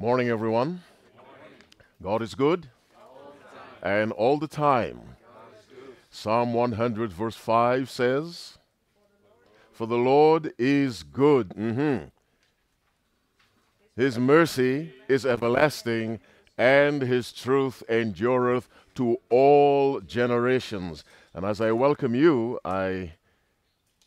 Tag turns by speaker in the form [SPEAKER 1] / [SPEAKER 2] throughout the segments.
[SPEAKER 1] Morning, everyone. God is good, and all the time. Psalm 100, verse 5 says, For the Lord is good. Mhm. His mercy is everlasting, and his truth endureth to all generations. And as I welcome you, I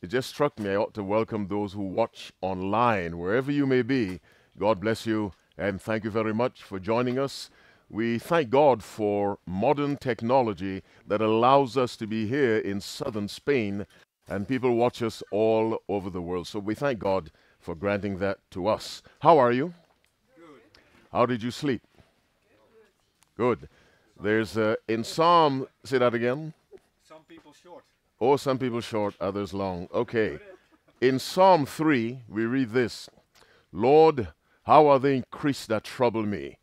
[SPEAKER 1] it just struck me I ought to welcome those who watch online, wherever you may be. God bless you, and thank you very much for joining us. We thank God for modern technology that allows us to be here in southern Spain, and people watch us all over the world. So we thank God for granting that to us. How are you? Good. How did you sleep? Good. There's uh, in Psalm, say that again.
[SPEAKER 2] Some people short.
[SPEAKER 1] Oh, some people short, others long. Okay. In Psalm 3, we read this Lord, how are they increased that trouble me?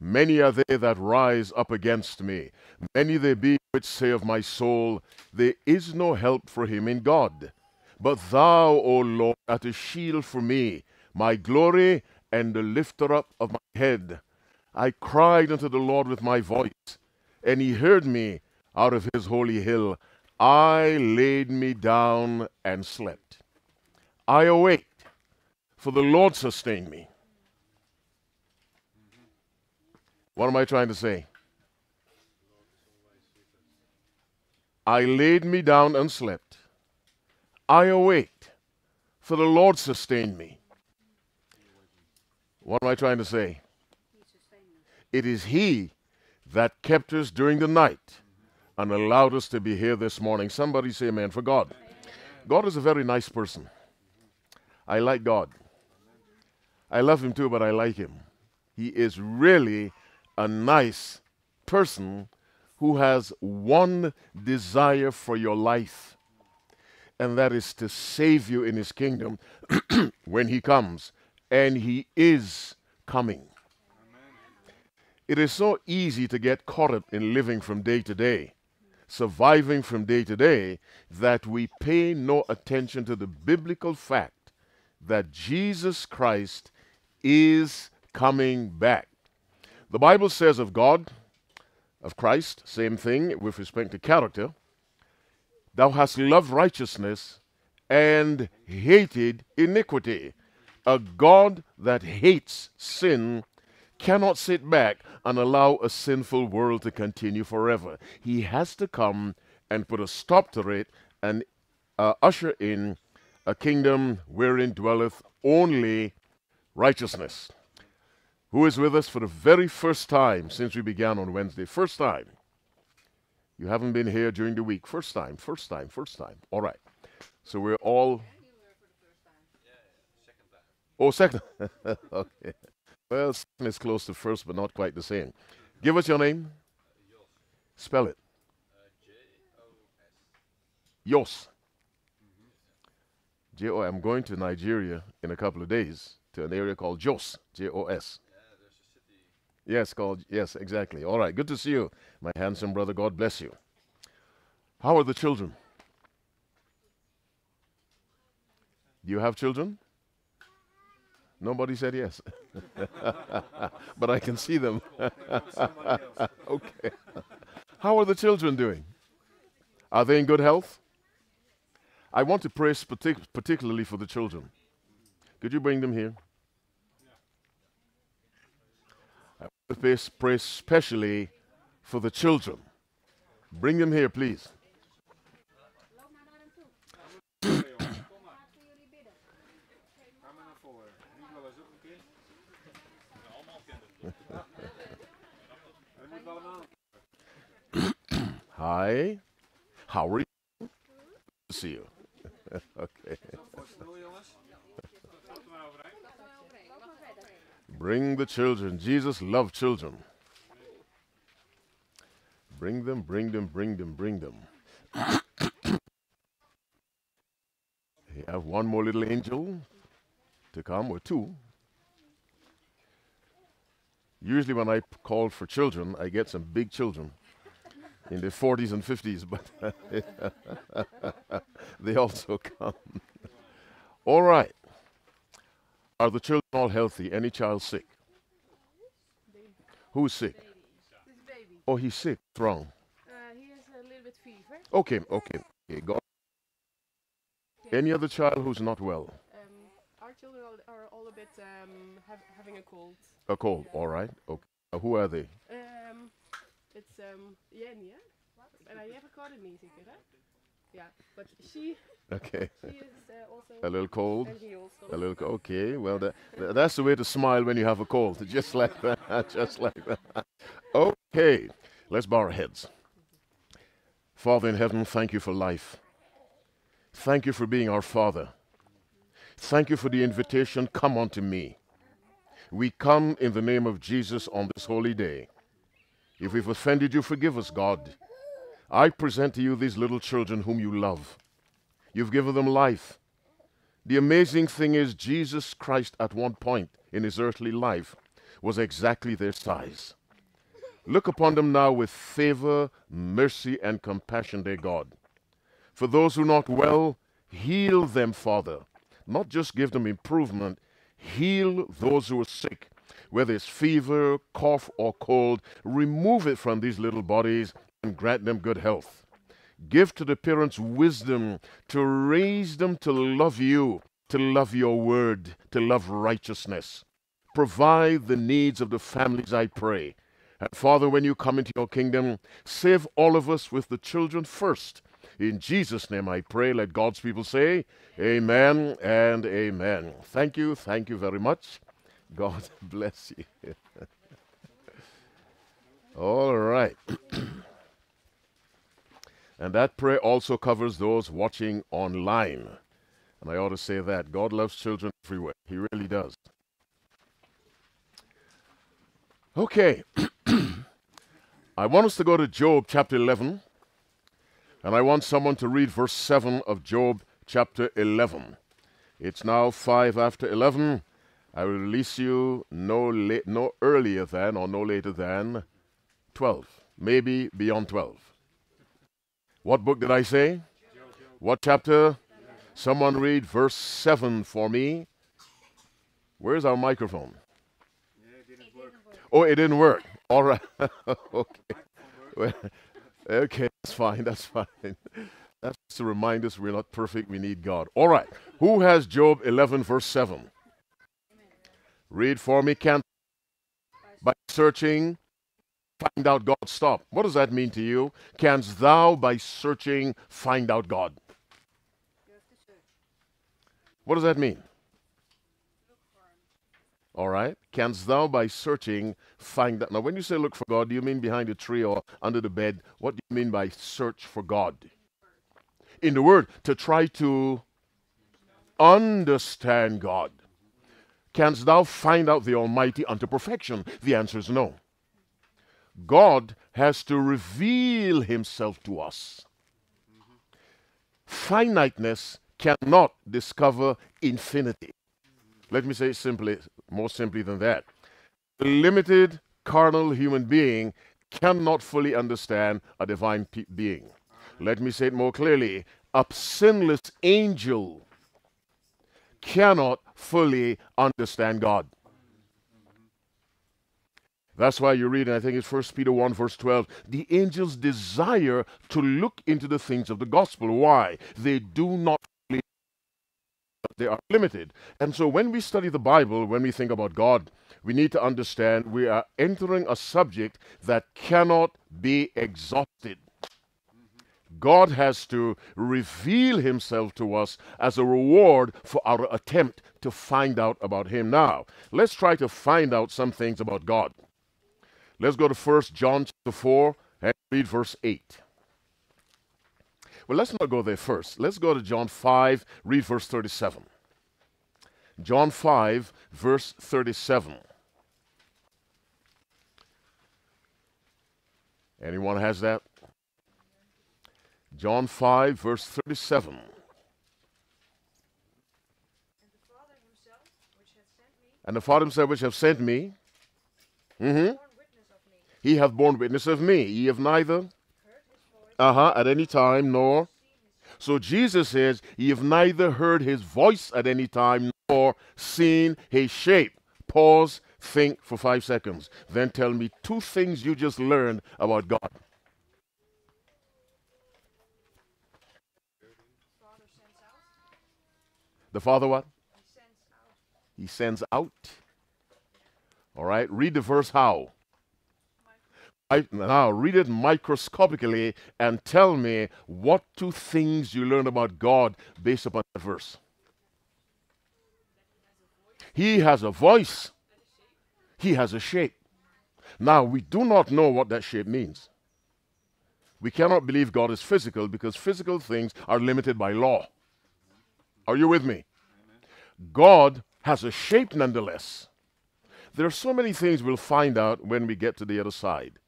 [SPEAKER 1] Many are they that rise up against me. Many they be which say of my soul, There is no help for him in God. But thou, O Lord, art a shield for me, my glory and the lifter up of my head. I cried unto the Lord with my voice, and he heard me out of his holy hill. I laid me down and slept. I awaked, for the Lord sustained me. What am I trying to say? I laid me down and slept. I awaked, for the Lord sustained me. What am I trying to say? It is He that kept us during the night and allowed us to be here this morning. Somebody say amen for God. God is a very nice person. I like God. I love Him too, but I like Him. He is really a nice person who has one desire for your life, and that is to save you in His kingdom when He comes. And He is coming. It is so easy to get caught up in living from day to day, surviving from day to day, that we pay no attention to the biblical fact that Jesus Christ is coming back. The Bible says of God, of Christ, same thing with respect to character, thou hast loved righteousness and hated iniquity. A God that hates sin cannot sit back and allow a sinful world to continue forever. He has to come and put a stop to it and uh, usher in a kingdom wherein dwelleth only righteousness. Who is with us for the very first time since we began on Wednesday? First time. You haven't been here during the week. First time, first time, first time. All right. So we're all. Oh, second. okay. Well, second is close to first, but not quite the same. Give us your name. Spell it. Yos. J O. I'm going to Nigeria in a couple of days to an area called Jos. J O S. Yes, called yes, exactly. All right, good to see you, my handsome brother. God bless you. How are the children? Do you have children? Nobody said yes. but I can see them. okay. How are the children doing? Are they in good health? I want to pray partic- particularly for the children. Could you bring them here? I want to pray, pray especially for the children. Bring them here, please. Hi. How are you? See you. okay. Bring the children. Jesus loved children. Bring them, bring them, bring them, bring them. you have one more little angel to come, or two. Usually, when I call for children, I get some big children in their 40s and 50s, but they also come. All right. Are the children all healthy? Any child sick? Who's sick?
[SPEAKER 3] Baby.
[SPEAKER 1] Oh, he's sick. What's wrong?
[SPEAKER 3] Uh, he has a little bit fever.
[SPEAKER 1] Okay, okay. okay. God. Any other child who's not well?
[SPEAKER 3] Um, our children are, are all a bit um, have, having a cold.
[SPEAKER 1] A cold. All right. Okay. Uh, who are they?
[SPEAKER 3] Um, it's um, Jenny, hè? En jij hebt recorded me zeker, hè? Ja, but she,
[SPEAKER 1] Okay.
[SPEAKER 3] she is uh, also...
[SPEAKER 1] A little cold.
[SPEAKER 3] And he also.
[SPEAKER 1] A little. Okay. Well, that, that's the way to smile when you have a cold. Just like that. Just like that. Okay. Let's bow our heads. Father in heaven, thank you for life. Thank you for being our Father. Thank you for the invitation, come unto me. We come in the name of Jesus on this holy day. If we've offended you, forgive us, God. I present to you these little children whom you love. You've given them life. The amazing thing is, Jesus Christ, at one point in his earthly life, was exactly their size. Look upon them now with favor, mercy, and compassion, dear God. For those who are not well, heal them, Father. Not just give them improvement, heal those who are sick. Whether it's fever, cough, or cold, remove it from these little bodies and grant them good health. Give to the parents wisdom to raise them to love you, to love your word, to love righteousness. Provide the needs of the families, I pray. And Father, when you come into your kingdom, save all of us with the children first. In Jesus' name I pray. Let God's people say, Amen and Amen. Thank you. Thank you very much. God bless you. all right. and that prayer also covers those watching online. And I ought to say that. God loves children everywhere. He really does. Okay. I want us to go to Job chapter 11. And I want someone to read verse 7 of Job chapter 11. It's now 5 after 11. I will release you no, no earlier than or no later than 12. Maybe beyond 12. What book did I say? What chapter? Someone read verse 7 for me. Where's our microphone? Oh, it didn't work. All right. okay. Well, okay, that's fine. That's fine. That's to remind us we're not perfect. We need God. All right. Who has Job 11, verse 7? Read for me. Can't by searching find out God? Stop. What does that mean to you? Canst thou by searching find out God? What does that mean? All right. Canst thou by searching find that? Now, when you say look for God, do you mean behind a tree or under the bed? What do you mean by search for God? In the Word, to try to understand God. Canst thou find out the Almighty unto perfection? The answer is no. God has to reveal Himself to us. Finiteness cannot discover infinity. Let me say simply, more simply than that. A limited carnal human being cannot fully understand a divine being. Let me say it more clearly. A sinless angel cannot fully understand God. That's why you read, and I think it's 1 Peter 1, verse 12, the angels desire to look into the things of the gospel. Why? They do not they are limited. And so when we study the Bible, when we think about God, we need to understand we are entering a subject that cannot be exhausted. God has to reveal himself to us as a reward for our attempt to find out about him. Now, let's try to find out some things about God. Let's go to 1 John chapter 4 and read verse 8. Well, let's not go there first. Let's go to John 5, read verse 37. John 5, verse 37. Anyone has that? John 5, verse 37. And the Father himself which hath sent me, mhm, he hath borne witness of me. Ye have neither, uh huh, at any time, nor. So Jesus says, Ye have neither heard his voice at any time, nor seen his shape. Pause. Think for five seconds. Then tell me two things you just learned about God. The Father what?
[SPEAKER 4] He sends out.
[SPEAKER 1] He sends out. All right, read the verse how? I, now read it microscopically and tell me what two things you learn about God based upon that verse. He has a voice. He has a shape. Now we do not know what that shape means. We cannot believe God is physical because physical things are limited by law. Are you with me? God has a shape nonetheless. There are so many things we'll find out when we get to the other side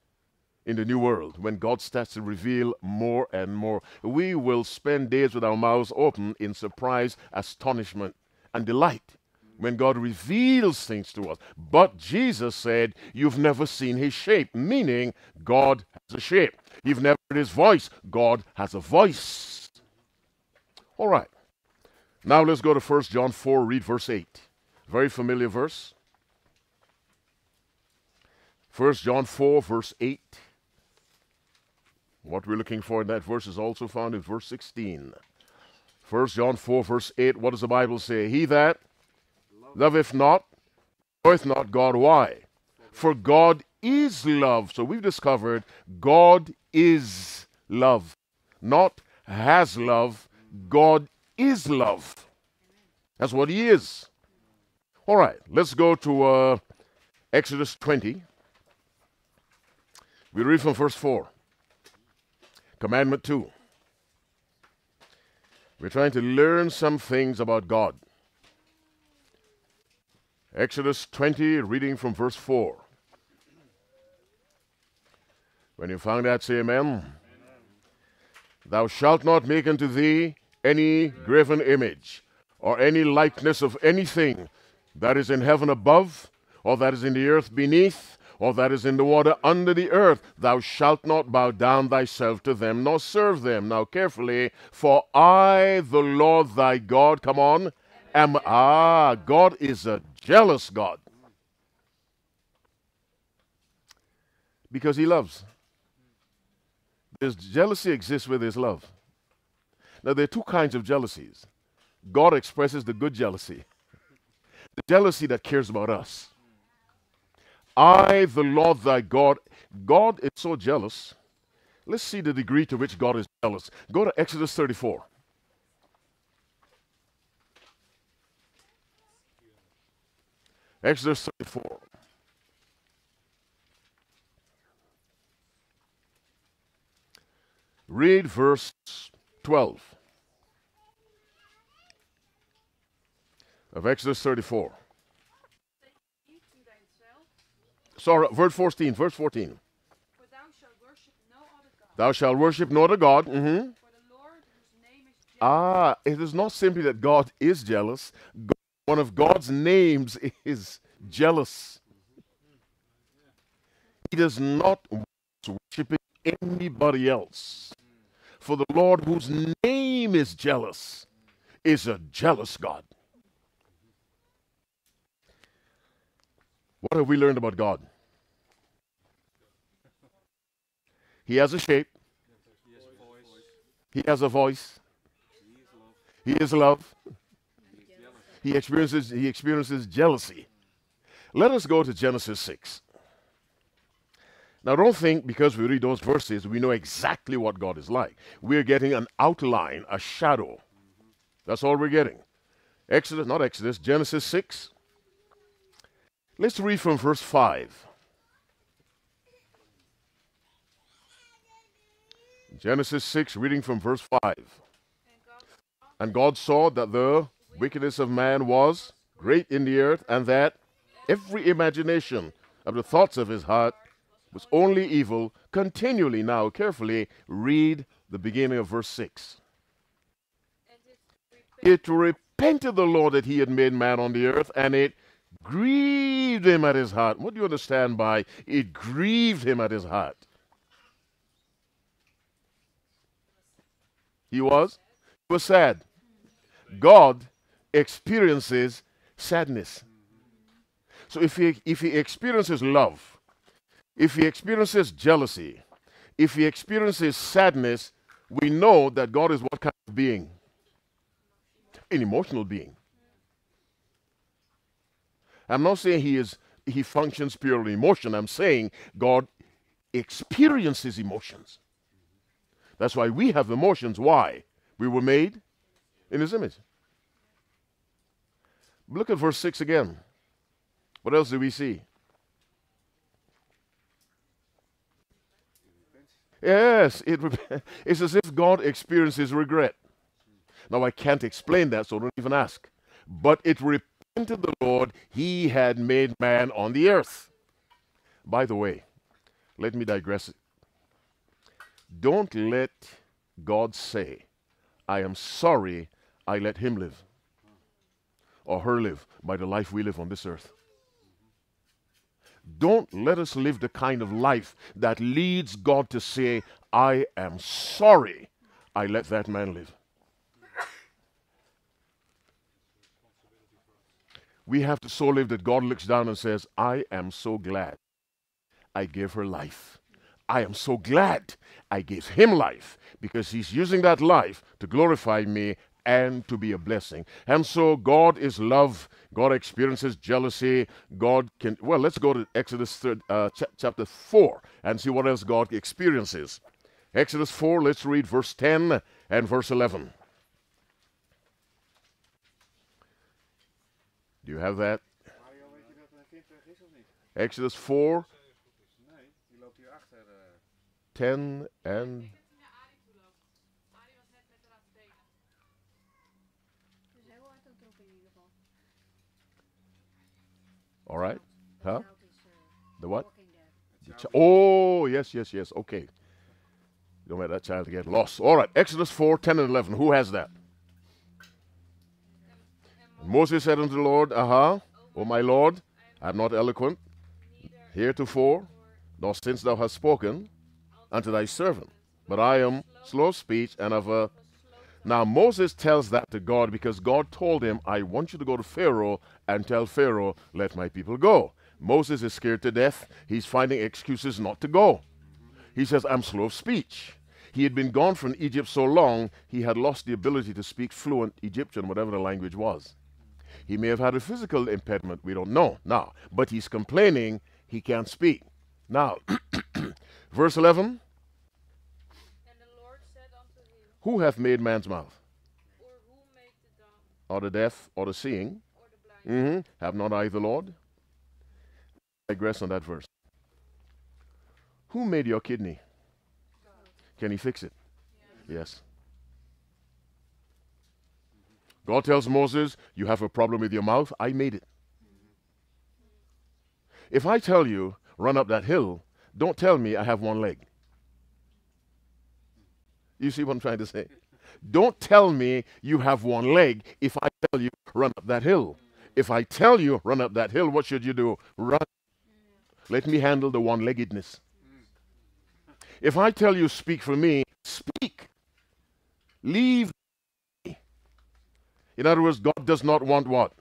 [SPEAKER 1] in the new world, when God starts to reveal more and more. We will spend days with our mouths open in surprise, astonishment, and delight when God reveals things to us. But Jesus said, You've never seen his shape, meaning God has a shape. You've never heard his voice, God has a voice. All right. Now let's go to 1 John 4, read verse 8. Very familiar verse. 1 John 4, verse 8. What we're looking for in that verse is also found in verse 16. 1 John 4, verse 8. What does the Bible say? He that loveth not, knoweth not God. Why? For God is love. So we've discovered God is love. Not has love. God is love. That's what He is. All right, let's go to uh, Exodus 20. We read from verse 4. Commandment 2. We're trying to learn some things about God. Exodus 20, reading from verse 4. When you found that, say amen. amen. Thou shalt not make unto thee any graven image, or any likeness of anything that is in heaven above, or that is in the earth beneath, or that is in the water under the earth. Thou shalt not bow down thyself to them, nor serve them. Now, carefully, for I, the Lord thy God, come on, am, ah, God is a jealous God. Because he loves. There's jealousy exists where there's love. Now, there are two kinds of jealousies. God expresses the good jealousy, the jealousy that cares about us. I, the Lord thy God, God is so jealous. Let's see the degree to which God is jealous. Go to Exodus 34. Exodus 34. Read verse 12 of Exodus 34.
[SPEAKER 4] Eat to thyself,
[SPEAKER 1] Sorry, verse 14. Verse 14.
[SPEAKER 4] for thou shalt worship no other God.
[SPEAKER 1] Thou shalt worship no other God. mhm.
[SPEAKER 4] For the Lord, whose name is jealous,
[SPEAKER 1] Ah, it is not simply that God is jealous. God, one of God's names is jealous. He does not worship anybody else. For the Lord, whose name is jealous, is a jealous God. What have we learned about God? He has a shape. He has a voice. He is love. He experiences, he experiences jealousy. Let us go to Genesis 6. Now, don't think because we read those verses we know exactly what God is like. We're getting an outline, a shadow. That's all we're getting. Exodus, not Exodus, Genesis 6. Let's read from verse 5. Genesis 6, reading from verse 5.
[SPEAKER 4] and God
[SPEAKER 1] saw that the wickedness of man was great in the earth, and that every imagination of the thoughts of his heart was only evil continually. Now, carefully read the beginning of verse 6.
[SPEAKER 4] and it
[SPEAKER 1] It repented the Lord that he had made man on the earth, and it grieved him at his heart. What do you understand by it grieved him at his heart? He was? He was sad. God experiences sadness. So if he, if he experiences love, if he experiences jealousy, if he experiences sadness, we know that God is what kind of being? An emotional being. I'm not saying he is he functions purely emotion. I'm saying God experiences emotions. That's why we have emotions. Why? We were made in his image. Look at verse 6 again. What else do we see? Yes, it, it's as if God experiences regret. Now, I can't explain that, so don't even ask. But it repented the Lord, he had made man on the earth. By the way, let me digress. Don't let God say, I am sorry I let him live or her live by the life we live on this earth. Don't let us live the kind of life that leads God to say, I am sorry I let that man live. We have to so live that God looks down and says, I am so glad I gave her life. I am so glad I gave him life because he's using that life to glorify me and to be a blessing. And so God is love. God experiences jealousy. God can. Well, let's go to Exodus third, uh, ch chapter 4 and see what else God experiences. Exodus 4, let's read verse 10 and verse 11. Do you have that? Exodus 4, 10 and. All right. Huh?
[SPEAKER 3] Uh,
[SPEAKER 1] The what? The oh, yes, yes, yes. Okay. Don't let that child get lost. All right. Exodus 4, 10 and 11. Who has that? Moses said unto the Lord, Aha, O my Lord, I am not eloquent heretofore, nor since thou hast spoken unto thy servant, but I am slow of speech and of a. Now Moses tells that to God because God told him, I want you to go to Pharaoh and tell Pharaoh, let my people go. Moses is scared to death. He's finding excuses not to go. He says, I'm slow of speech. He had been gone from Egypt so long, he had lost the ability to speak fluent Egyptian, whatever the language was. He may have had a physical impediment, we don't know now, but he's complaining he can't speak. Now, verse 11
[SPEAKER 4] And the Lord said unto him,
[SPEAKER 1] Who hath made man's mouth?
[SPEAKER 4] Or who made the
[SPEAKER 1] Or the deaf, or the seeing?
[SPEAKER 4] or the blind?
[SPEAKER 1] hmm Have not I the Lord? Digress on that verse. Who made your kidney? Can he fix it? Yes. God tells Moses, You have a problem with your mouth. I made it. If I tell you, run up that hill, don't tell me I have one leg. You see what I'm trying to say? Don't tell me you have one leg if I tell you, run up that hill. If I tell you, run up that hill, what should you do? Run. Let me handle the one leggedness. If I tell you, speak for me, speak. Leave me. In other words, God does not want what?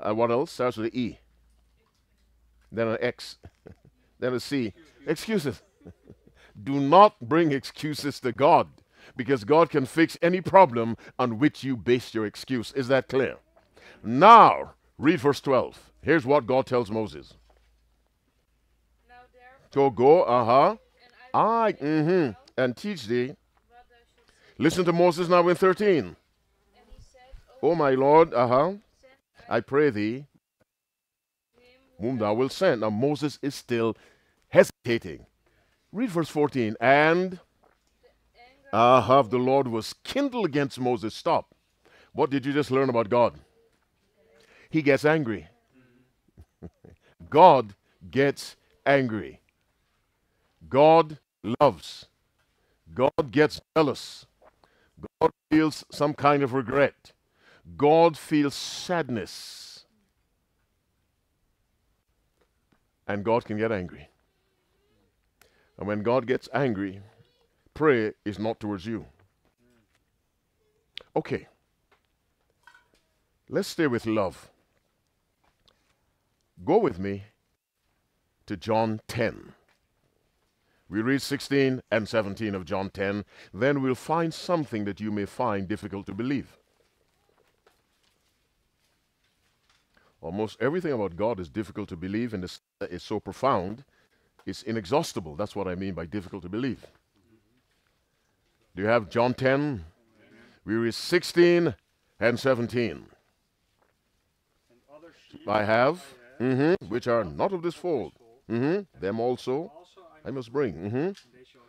[SPEAKER 1] Uh, what else? Starts with an E. Then an X. then a C. Excuses. Do not bring excuses to God because God can fix any problem on which you base your excuse. Is that clear? Now, read verse 12. Here's what God tells Moses. So go, uh huh.
[SPEAKER 4] I
[SPEAKER 1] mm-hmm, and teach thee. Listen to Moses now in 13.
[SPEAKER 4] And he said, O
[SPEAKER 1] Oh, my Lord, uh huh.
[SPEAKER 4] I
[SPEAKER 1] I pray thee, whom thou wilt send. Now, Moses is still hesitating. Read verse 14. And Ahab the Lord was kindled against Moses. Stop. What did you just learn about God? He gets angry. God gets angry. God loves. God gets jealous. God feels some kind of regret. God feels sadness. And God can get angry. And when God gets angry, prayer is not towards you. Okay. Let's stay with love. Go with me to John 10. We read 16 and 17 of John 10. Then we'll find something that you may find difficult to believe. Almost everything about God is difficult to believe, and it's, it's so profound, it's inexhaustible. That's what I mean by difficult to believe. Do you have John 10? We read 16 and 17.
[SPEAKER 2] And
[SPEAKER 1] I have,
[SPEAKER 2] I have,
[SPEAKER 1] mhm, which are not of this fold. hmm Them also I must bring. hmm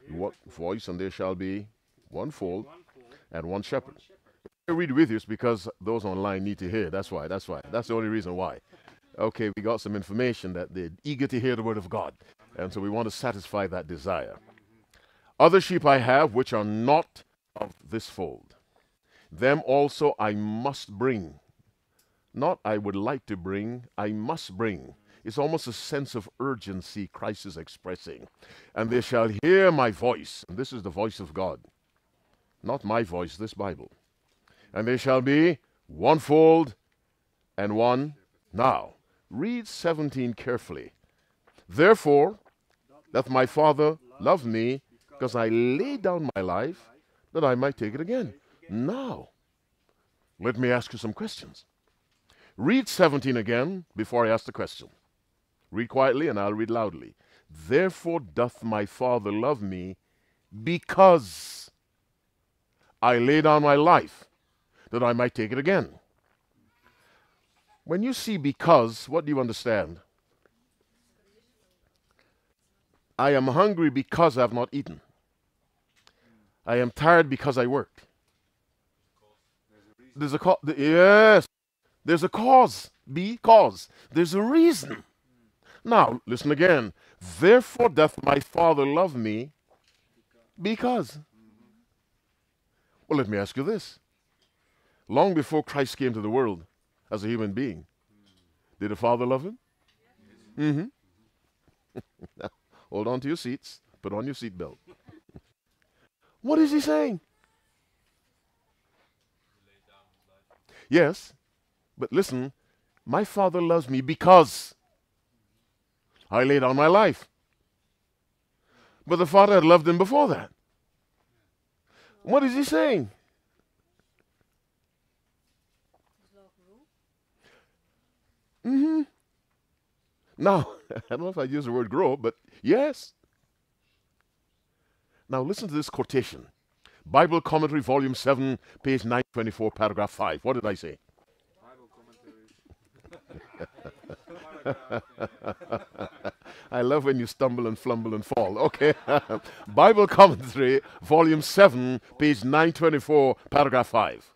[SPEAKER 2] hear
[SPEAKER 1] What voice, and there shall be one fold and one shepherd. I read with you is because those online need to hear. That's why. That's why. That's the only reason why. Okay, we got some information that they're eager to hear the word of God. And so we want to satisfy that desire. Other sheep I have which are not of this fold. Them also I must bring. Not I would like to bring, I must bring. It's almost a sense of urgency Christ is expressing. And they shall hear my voice. And this is the voice of God. Not my voice, this Bible and they shall be one fold and one. Now, read 17 carefully. Therefore, doth my Father love me, because I lay down my life that I might take it again. Now, let me ask you some questions. Read 17 again before I ask the question. Read quietly and I'll read loudly. Therefore doth my Father love me, because I lay down my life that I might take it again. When you see because, what do you understand? I am hungry because I have not eaten. I am tired because I worked. There's a cause. Yes, there's a cause. Because there's a reason. Now, listen again. Therefore doth my Father love me because. Well, let me ask you this long before Christ came to the world as a human being, did the Father love him? Mm-hmm. Hold on to your seats. Put on your seatbelt. what is he saying? Yes, but listen, my Father loves me because I laid down my life. But the Father had loved him before that. What is he saying? Mm-hmm. Now, I don't know if I use the word grow, but yes. Now listen to this quotation. Bible Commentary, Volume 7, page 924, paragraph 5. What did I say? I love when you stumble and flumble and fall. Okay. Bible Commentary, Volume 7, page 924, paragraph 5.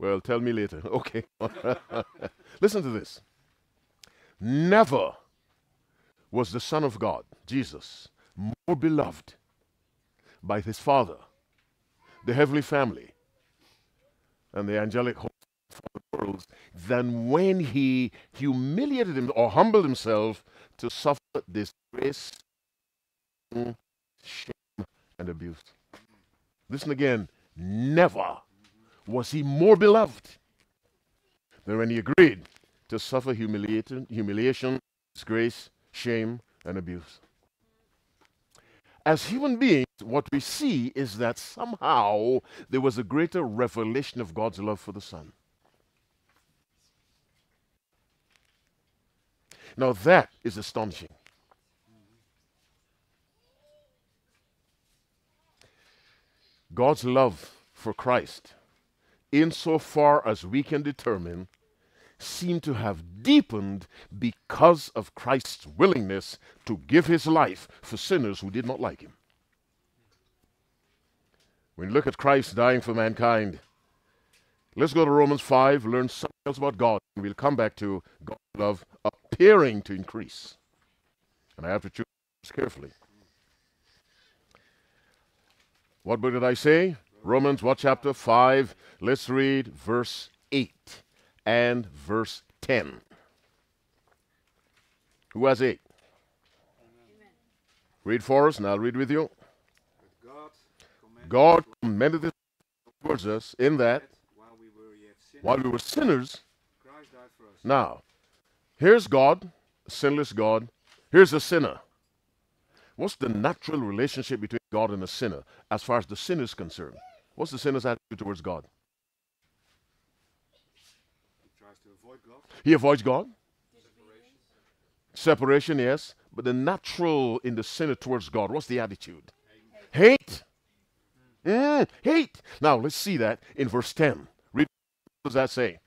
[SPEAKER 1] Well, tell me later. Okay. Listen to this. Never was the Son of God, Jesus, more beloved by his Father, the heavenly family, and the angelic host of the than when he humiliated him or humbled himself to suffer disgrace, shame, and abuse. Listen again. Never was he more beloved than when he agreed to suffer humiliation, disgrace, shame, and abuse. As human beings, what we see is that somehow there was a greater revelation of God's love for the Son. Now that is astonishing. God's love for Christ insofar as we can determine, seem to have deepened because of Christ's willingness to give his life for sinners who did not like him. When you look at Christ dying for mankind, let's go to Romans 5, learn something else about God, and we'll come back to God's love appearing to increase. And I have to choose carefully. What book did I say? Romans, what chapter? 5. Let's read verse 8 and verse 10. Who has 8? Read for us, and I'll read with you.
[SPEAKER 2] God commended
[SPEAKER 1] this towards us in that
[SPEAKER 2] while we were sinners,
[SPEAKER 1] while we were sinners,
[SPEAKER 2] right for us.
[SPEAKER 1] Now, here's God, sinless God. Here's a sinner. What's the natural relationship between God and a sinner as far as the sin is concerned? What's the sinner's attitude towards God?
[SPEAKER 2] He tries to avoid God.
[SPEAKER 1] He avoids God. Separation, yes. But the natural in the sinner towards God, what's the attitude? Hate. Mm, hate. Now, let's see that in verse 10. Read what does that say?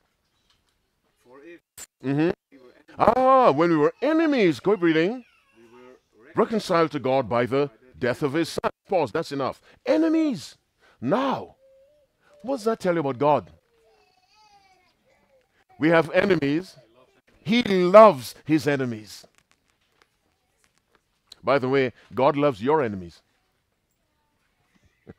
[SPEAKER 2] For if
[SPEAKER 1] hmm
[SPEAKER 2] we were enemies,
[SPEAKER 1] Ah, when we were enemies, go reading,
[SPEAKER 2] we reconciled
[SPEAKER 1] to God by the death of his son. Pause, that's enough. Enemies. Now, what does that tell you about God? We have enemies. He loves his enemies. By the way, God loves your enemies.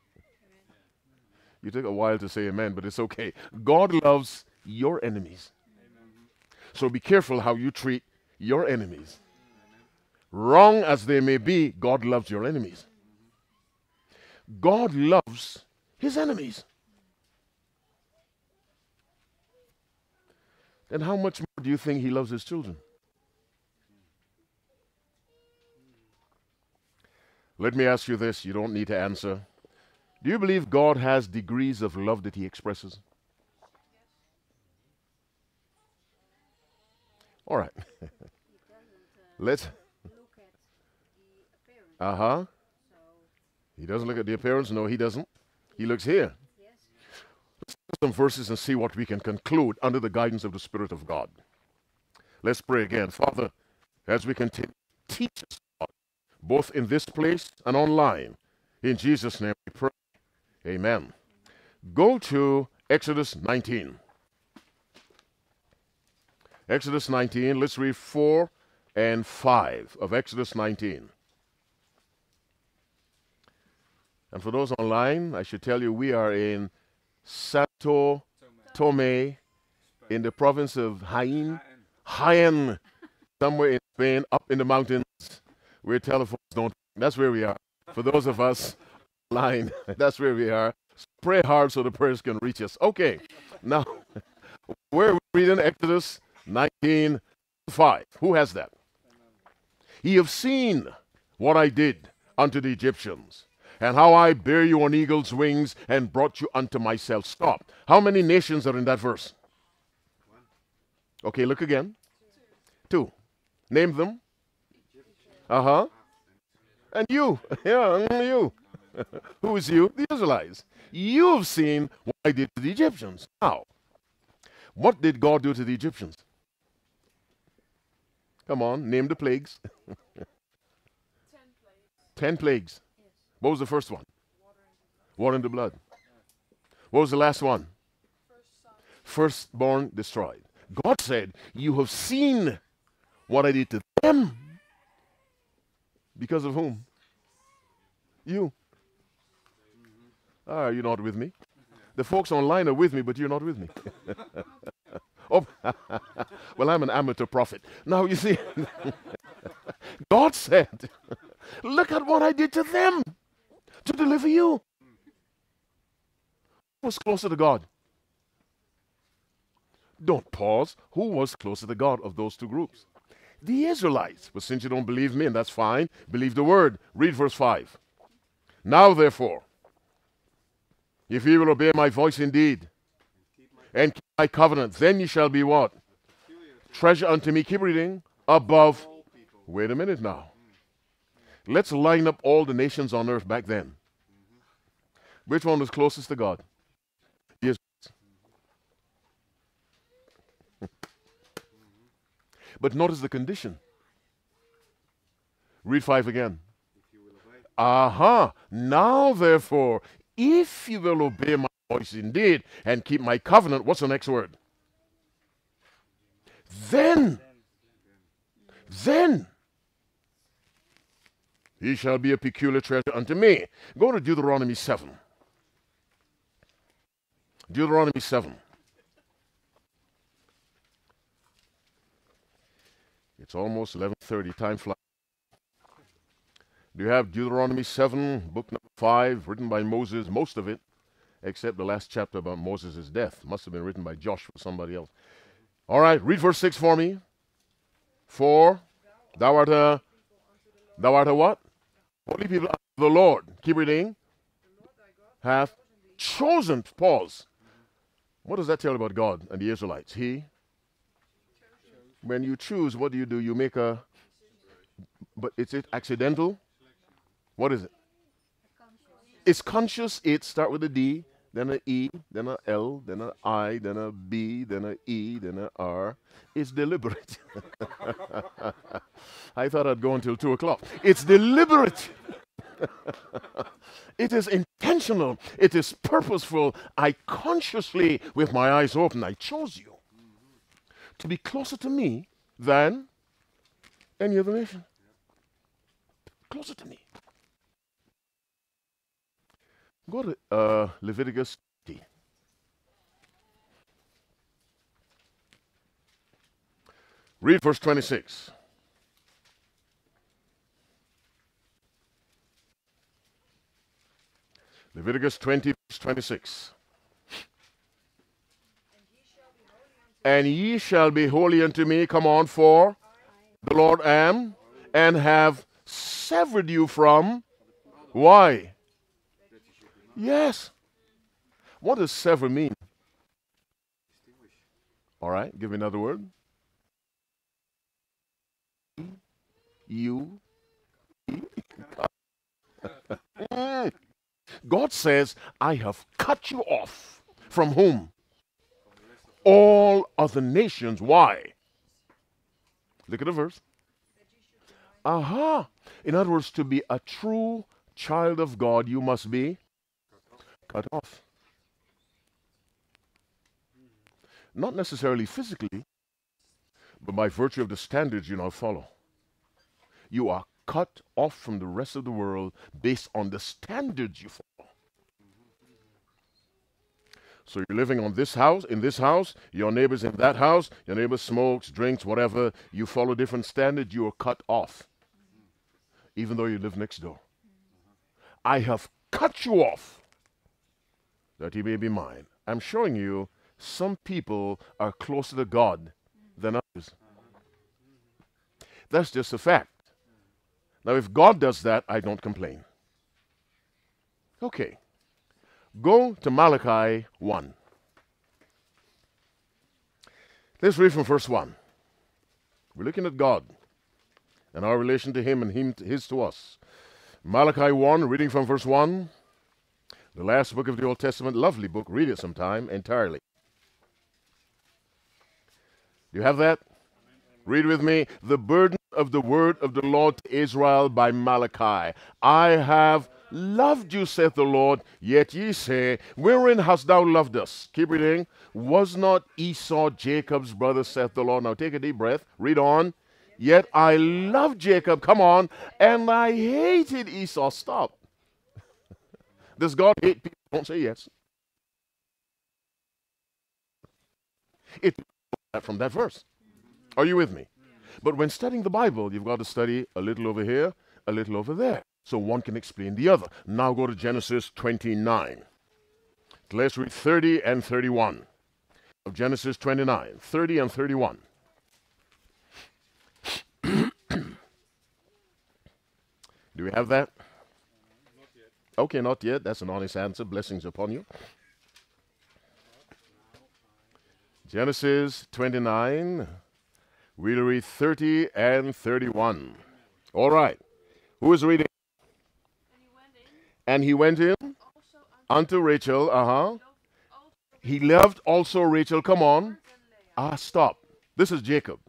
[SPEAKER 1] you took a while to say amen, but it's okay. God loves your enemies. So be careful how you treat your enemies. Wrong as they may be, God loves your enemies. God loves his enemies. Then how much more do you think he loves his children? Let me ask you this, you don't need to answer. Do you believe God has degrees of love that he expresses? All right. Let's. Uh huh. He doesn't look at the appearance. No, he doesn't. He looks here.
[SPEAKER 5] Let us
[SPEAKER 1] some verses and see what we can conclude under the guidance of the Spirit of God. Let's pray again. Father, as we continue, teach us, God, both in this place and online. In Jesus' name we pray. Amen. Go to Exodus 19. Exodus 19, let's read 4 and 5 of Exodus 19. And for those online, I should tell you we are in Santo Tome in the province of Jaén, Jaén, somewhere in Spain, up in the mountains where telephones don't. That's where we are. For those of us online, that's where we are. Pray hard so the prayers can reach us. Okay, now we're reading Exodus 19 5. Who has that? Ye have seen what I did unto the Egyptians, and how I bare you on eagle's wings and brought you unto myself. Stop. How many nations are in that verse? Okay, look again. Two. Name them. Uh huh. And you. Yeah, you. Who is you? The Israelites. You've seen what I did to the Egyptians. Now, what did God do to the Egyptians? Come on, name the plagues.
[SPEAKER 4] Ten plagues.
[SPEAKER 1] Ten plagues. What was the first one?
[SPEAKER 4] Water in the blood.
[SPEAKER 1] What was the last one? Firstborn destroyed. God said, You have seen what I did to them. Because of whom? You. Ah, you're not with me. The folks online are with me, but you're not with me. oh, well, I'm an amateur prophet. Now, you see, God said, Look at what I did to them to deliver you. Who was closer to God? Don't pause. Who was closer to God of those two groups? The Israelites. But since you don't believe me, and that's fine, believe the word. Read verse 5. Now, therefore, if ye will obey my voice indeed, and keep my covenant, then ye shall be what? Treasure unto me. Keep reading. Above. Wait a minute now. Let's line up all the nations on earth back then. Which one was closest to God? The Israelites. But notice the condition. Read 5 again. Aha. Now, therefore, if you will obey my voice indeed and keep my covenant, what's the next word? Then, then, he shall be a peculiar treasure unto me. Go to Deuteronomy 7. Deuteronomy 7. It's almost 11:30. Time flies. Do you have Deuteronomy 7, book number 5, written by Moses, most of it, except the last chapter about Moses' death. Must have been written by Joshua or somebody else. All right, read verse 6 for me. For thou art a, thou art a what? Holy people unto the Lord. Keep reading. Have chosen, pause. What does that tell about God and the Israelites? He, when you choose, what do you do? You make a, but is it accidental? What is it? It's conscious. It start with a D, then a E, then a L, then a I, then a B, then a E, then a R. It's deliberate. I thought I'd go until two o'clock. It's deliberate. it is intentional. It is purposeful. I consciously, with my eyes open, I chose you to be closer to me than any other nation. Closer to me. Go to uh, Leviticus 20. Read verse 26. Leviticus 20, verse 26. And ye shall be holy unto me, come on, for the Lord am, and have severed you from. Why? Yes. What does sever mean? All right, give me another word. You. God says, I have cut you off. From whom? All other nations. Why? Look at the verse. Aha. In other words, to be a true child of God, you must be cut off. Not necessarily physically, but by virtue of the standards you now follow. You are cut off from the rest of the world based on the standards you follow. So you're living on this house, in this house, your neighbor's in that house, your neighbor smokes, drinks, whatever, you follow different standards, you are cut off. Even though you live next door. I have cut you off that he may be mine. I'm showing you some people are closer to God than others. That's just a fact. Now, if God does that, I don't complain. Okay. Go to Malachi 1. Let's read from verse 1. We're looking at God and our relation to Him and Him His to us. Malachi 1, reading from verse 1. The last book of the Old Testament, lovely book. Read it sometime entirely. Do you have that? Read with me. The burden of the word of the Lord to Israel by Malachi. I have loved you, saith the Lord, yet ye say, Wherein hast thou loved us? Keep reading. Was not Esau Jacob's brother, saith the Lord? Now take a deep breath. Read on. Yet I loved Jacob, come on, and I hated Esau. Stop. Does God hate people? Don't say yes. It from that verse. Are you with me? But when studying the Bible, you've got to study a little over here, a little over there. So one can explain the other. Now go to Genesis 29. Let's read 30 and 31 of Genesis 29. 30 and 31. Do we have that? Okay, not yet. That's an honest answer. Blessings upon you. Genesis 29. We'll read 30 and 31. All right. Who is reading?
[SPEAKER 4] And he went in
[SPEAKER 1] And he went in
[SPEAKER 4] unto
[SPEAKER 1] Rachel. Uh huh. He loved also Rachel. Come on. Ah, stop. This is Jacob.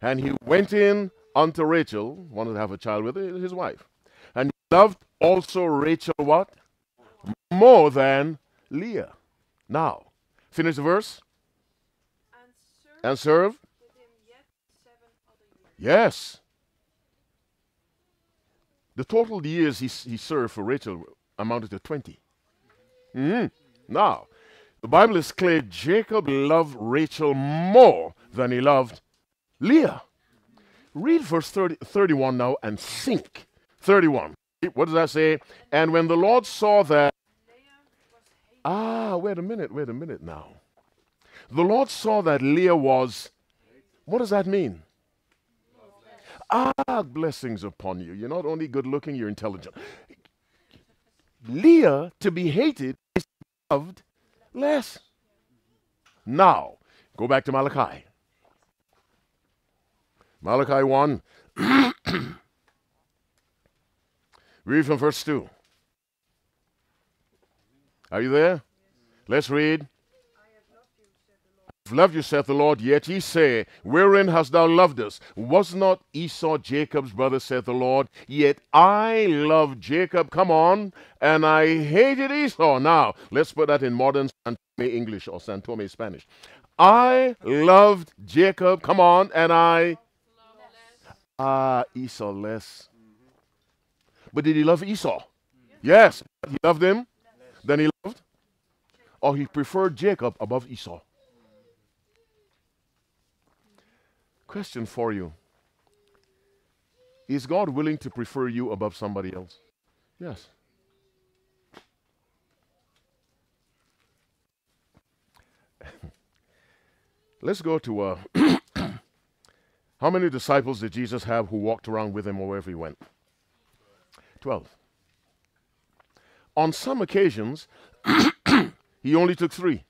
[SPEAKER 1] And he went in unto Rachel, wanted to have a child with her, his wife. And he loved also Rachel what? More than Leah. Now, finish the verse.
[SPEAKER 4] And
[SPEAKER 1] serve.
[SPEAKER 4] with him yet seven other years.
[SPEAKER 1] Yes. The total years he, he served for Rachel amounted to 20. Mhm. Now, the Bible is clear Jacob loved Rachel more than he loved Leah. Read verse 30, 31 now and think. 31. What does that say? And when the Lord saw that. Ah, wait a minute, wait a minute now. The Lord saw that Leah was, what does that mean? Ah, blessings upon you. You're not only good looking, you're intelligent. Leah, to be hated, is loved less. Now, go back to Malachi. Malachi 1. read from verse 2. Are you there? Let's read. I've loved you, saith the Lord, yet ye say, Wherein hast thou loved us? Was not Esau Jacob's brother, saith the Lord? Yet I loved Jacob, come on, and I hated Esau. Now, let's put that in modern San Tome English or San Tome Spanish. I loved Jacob, come on, and I. Ah, Esau less. But did he love Esau? Yes. He loved him. Then he loved? Or he preferred Jacob above Esau? Question for you Is God willing to prefer you above somebody else? Yes. Let's go to uh, how many disciples did Jesus have who walked around with him wherever he went? Twelve. On some occasions, he only took three.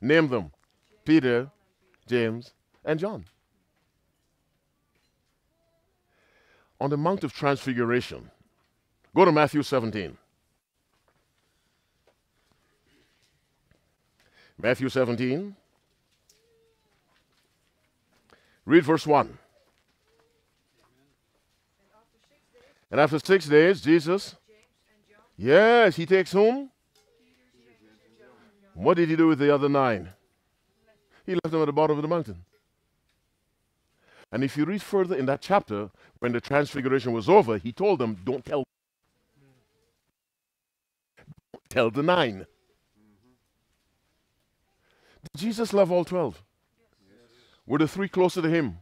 [SPEAKER 1] Name them Peter, James, and John. On the Mount of Transfiguration, go to Matthew 17. Matthew 17. Read verse 1. And after six days, Jesus, yes, he takes whom? What did he do with the other nine? He left them at the bottom of the mountain. And if you read further in that chapter, when the transfiguration was over, he told them, Don't tell. Don't tell the nine. Did Jesus love all 12? Were the three closer to him?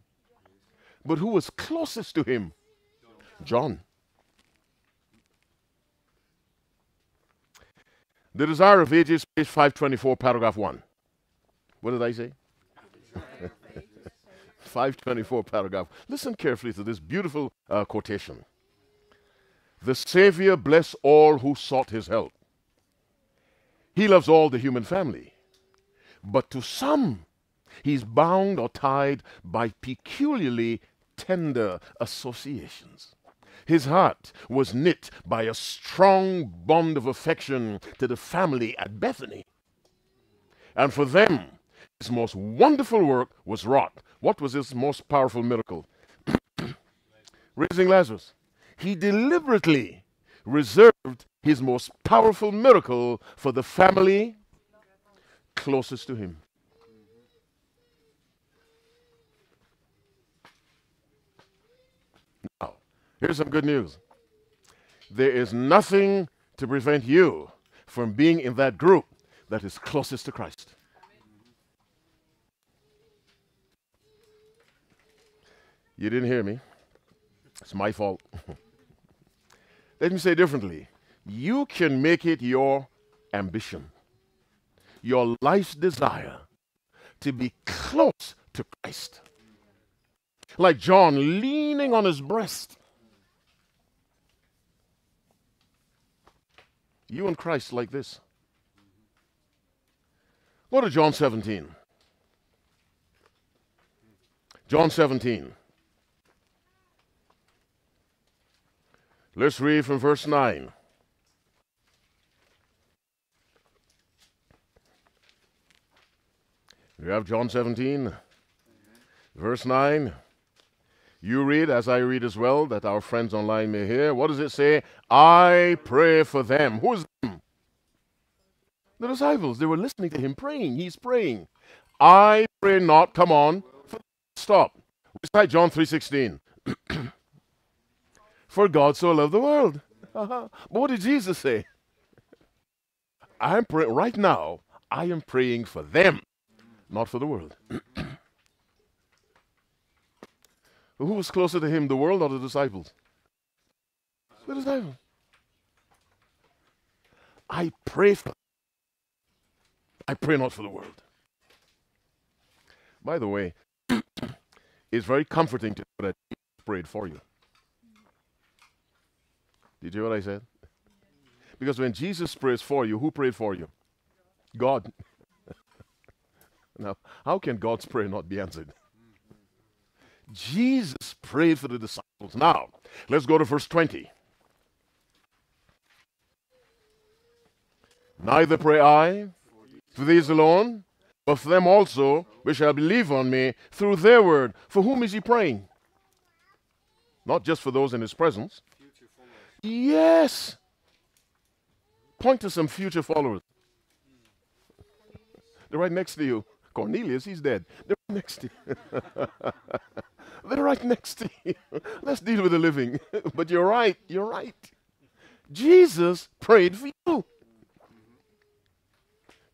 [SPEAKER 1] But who was closest to him? John. The Desire of Ages, page 524, paragraph 1. What did I say? 524, paragraph. Listen carefully to this beautiful uh, quotation. The Savior bless all who sought his help. He loves all the human family. But to some, he's bound or tied by peculiarly tender associations. His heart was knit by a strong bond of affection to the family at Bethany. And for them, his most wonderful work was wrought. What was his most powerful miracle? Raising Lazarus. He deliberately reserved his most powerful miracle for the family closest to him. Now, here's some good news. There is nothing to prevent you from being in that group that is closest to Christ. You didn't hear me. It's my fault. Let me say differently. You can make it your ambition, your life's desire to be close to Christ. Like John leaning on his breast. You and Christ like this. Go to John 17. John 17. Let's read from verse 9. You have John 17, verse 9. You read, as I read as well, that our friends online may hear. What does it say? I pray for them. Who's them? The disciples. They were listening to him praying. He's praying. I pray not. Come on. Stop. Recite John 3.16. For God so loved the world. But what did Jesus say? I'm praying right now. I am praying for them, not for the world. Who was closer to him, the world or the disciples? The disciples. I pray for. I pray not for the world. By the way, it's very comforting to know that Jesus prayed for you. Did you hear what I said? Because when Jesus prays for you, who prayed for you? God. now, how can God's prayer not be answered? Jesus prayed for the disciples. Now, let's go to verse 20. Neither pray I for these alone, but for them also which shall believe on me through their word. For whom is he praying? Not just for those in his presence. Yes. Point to some future followers. They're right next to you. Cornelius, he's dead. They're right next to you. They're right next to you. Let's deal with the living. but you're right. You're right. Jesus prayed for you.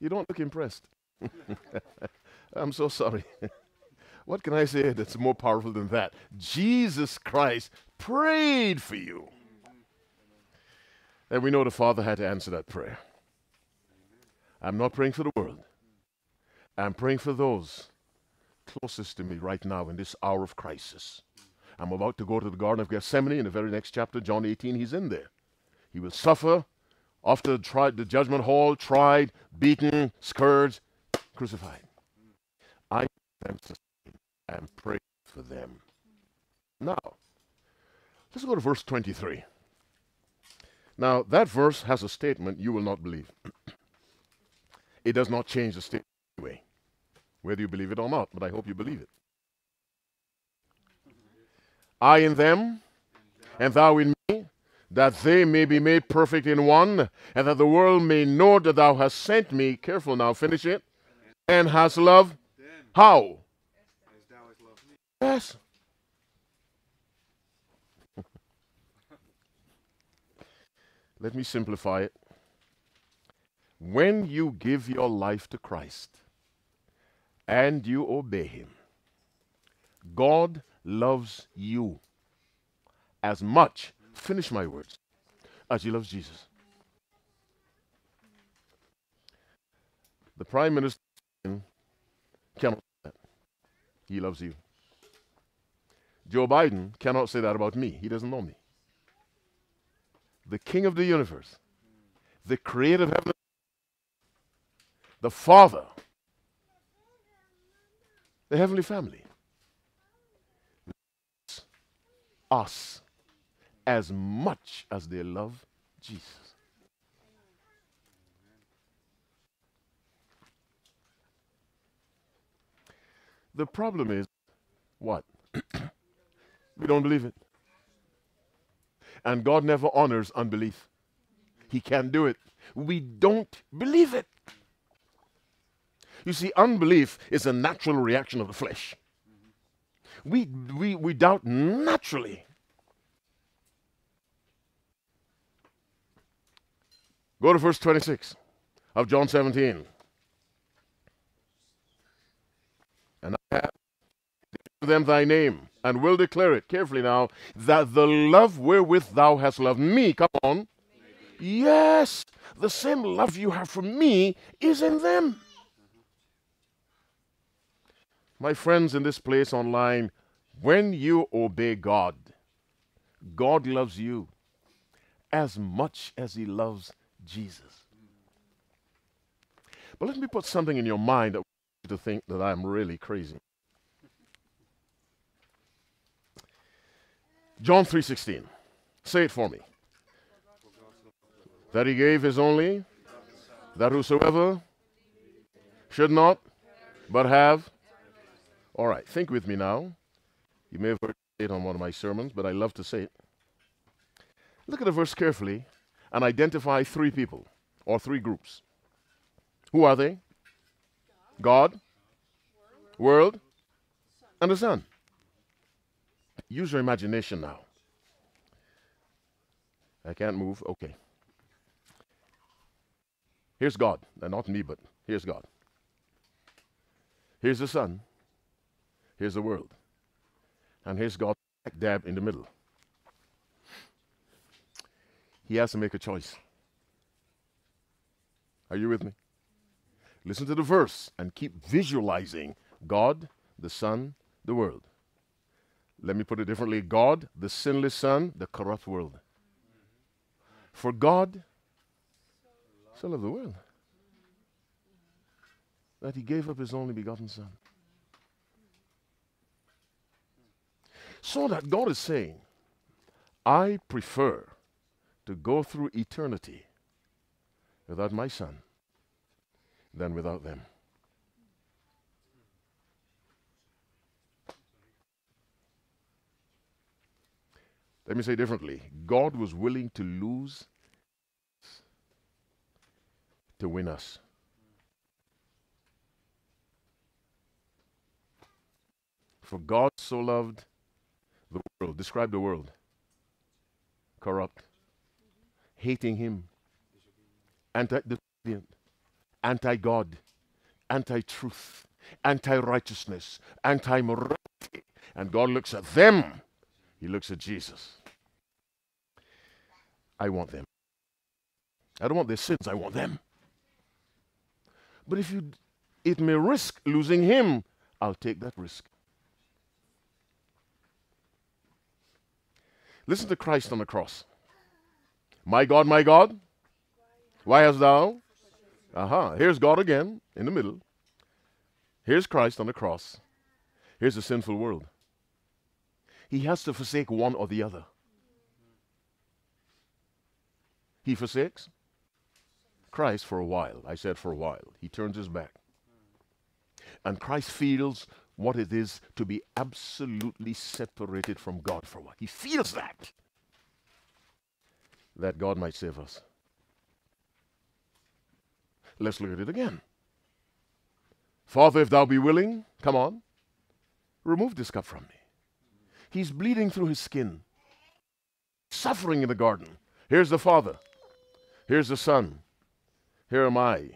[SPEAKER 1] You don't look impressed. I'm so sorry. what can I say that's more powerful than that? Jesus Christ prayed for you. And we know the Father had to answer that prayer. I'm not praying for the world. I'm praying for those closest to me right now in this hour of crisis. I'm about to go to the Garden of Gethsemane in the very next chapter, John 18. He's in there. He will suffer after the, judgment hall, tried, beaten, scourged, crucified. I am sustained and pray for them. Now, let's go to verse 23. Now, that verse has a statement you will not believe. it does not change the statement anyway, whether you believe it or not, but I hope you believe it. I in them, and thou in me, that they may be made perfect in one, and that the world may know that thou hast sent me. Careful now, finish it. And hast loved how?
[SPEAKER 2] as thou hast loved me.
[SPEAKER 1] Yes. Let me simplify it. When you give your life to Christ and you obey Him, God loves you as much, finish my words, as He loves Jesus. The Prime Minister cannot say that. He loves you. Joe Biden cannot say that about me. He doesn't know me. The King of the universe, the creator of heaven, the Father, the heavenly family, loves us as much as they love Jesus. The problem is what? we don't believe it. And God never honors unbelief. He can't do it. We don't believe it. You see, unbelief is a natural reaction of the flesh. We, we, we doubt naturally. Go to verse 26 of John 17. And I have them thy name, and will declare it carefully now, that the love wherewith thou hast loved me, come on. Yes, the same love you have for me is in them. My friends in this place online, when you obey God, God loves you as much as He loves Jesus. But let me put something in your mind that to think that I'm really crazy. John 3:16. Say it for me. That he gave his only that whosoever should not but have All right, think with me now. You may have heard it on one of my sermons, but I love to say it. Look at the verse carefully and identify three people or three groups. Who are they? God, world, and the Son. Use your imagination now. I can't move. Okay. Here's God. Uh, not me, but here's God. Here's the Son. Here's the world. And here's God dab in the middle. He has to make a choice. Are you with me? Listen to the verse and keep visualizing God, the Son, the world. Let me put it differently God, the sinless Son, the corrupt world. For God so loved the world that he gave up his only begotten Son. So that God is saying, I prefer to go through eternity without my Son than without them. Let me say differently God was willing to lose to win us. For God so loved the world. Describe the world. Corrupt. Hating Him. Anti anti God. Anti truth. Anti righteousness. Anti morality. And God looks at them. He looks at Jesus. I want them. I don't want their sins, I want them. But if you it may risk losing him, I'll take that risk. Listen to Christ on the cross. My God, my God, why hast thou? Aha, here's God again in the middle. Here's Christ on the cross. Here's a sinful world. He has to forsake one or the other. He forsakes Christ for a while. I said for a while. He turns his back. And Christ feels what it is to be absolutely separated from God for a while. He feels that. That God might save us. Let's look at it again. Father, if thou be willing, come on, remove this cup from me. He's bleeding through his skin, suffering in the garden. Here's the Father. Here's the Son. Here am I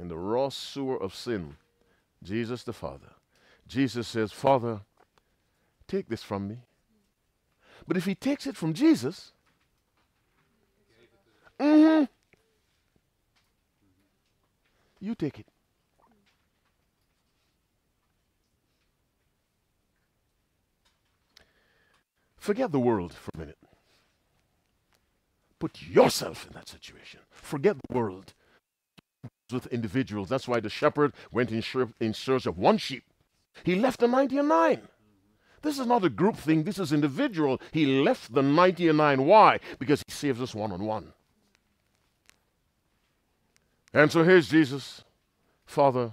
[SPEAKER 1] in the raw sewer of sin. Jesus the Father. Jesus says, Father, take this from me. But if he takes it from Jesus, mm-hmm, you take it. Forget the world for a minute. Put yourself in that situation. Forget the world. With individuals. That's why the shepherd went in, in search of one sheep. He left the 99. This is not a group thing, this is individual. He left the 99. Why? Because he saves us one on one. And so here's Jesus. Father,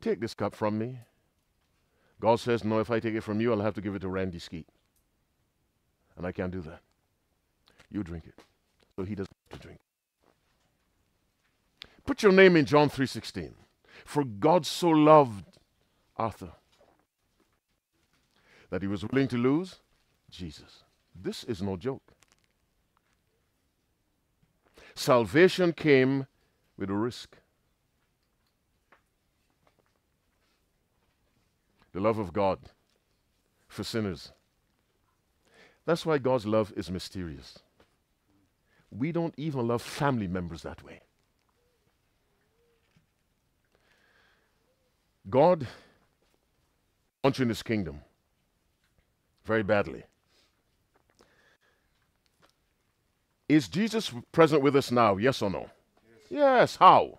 [SPEAKER 1] take this cup from me. God says, No, if I take it from you, I'll have to give it to Randy Skeete. And I can't do that. You drink it. So he doesn't have to drink. Put your name in John 3:16. For God so loved Arthur that he was willing to lose Jesus. This is no joke. Salvation came with a risk. The love of God for sinners. That's why God's love is mysterious. We don't even love family members that way. God wants you in his kingdom very badly. Is Jesus present with us now? Yes or no? Yes. yes. How?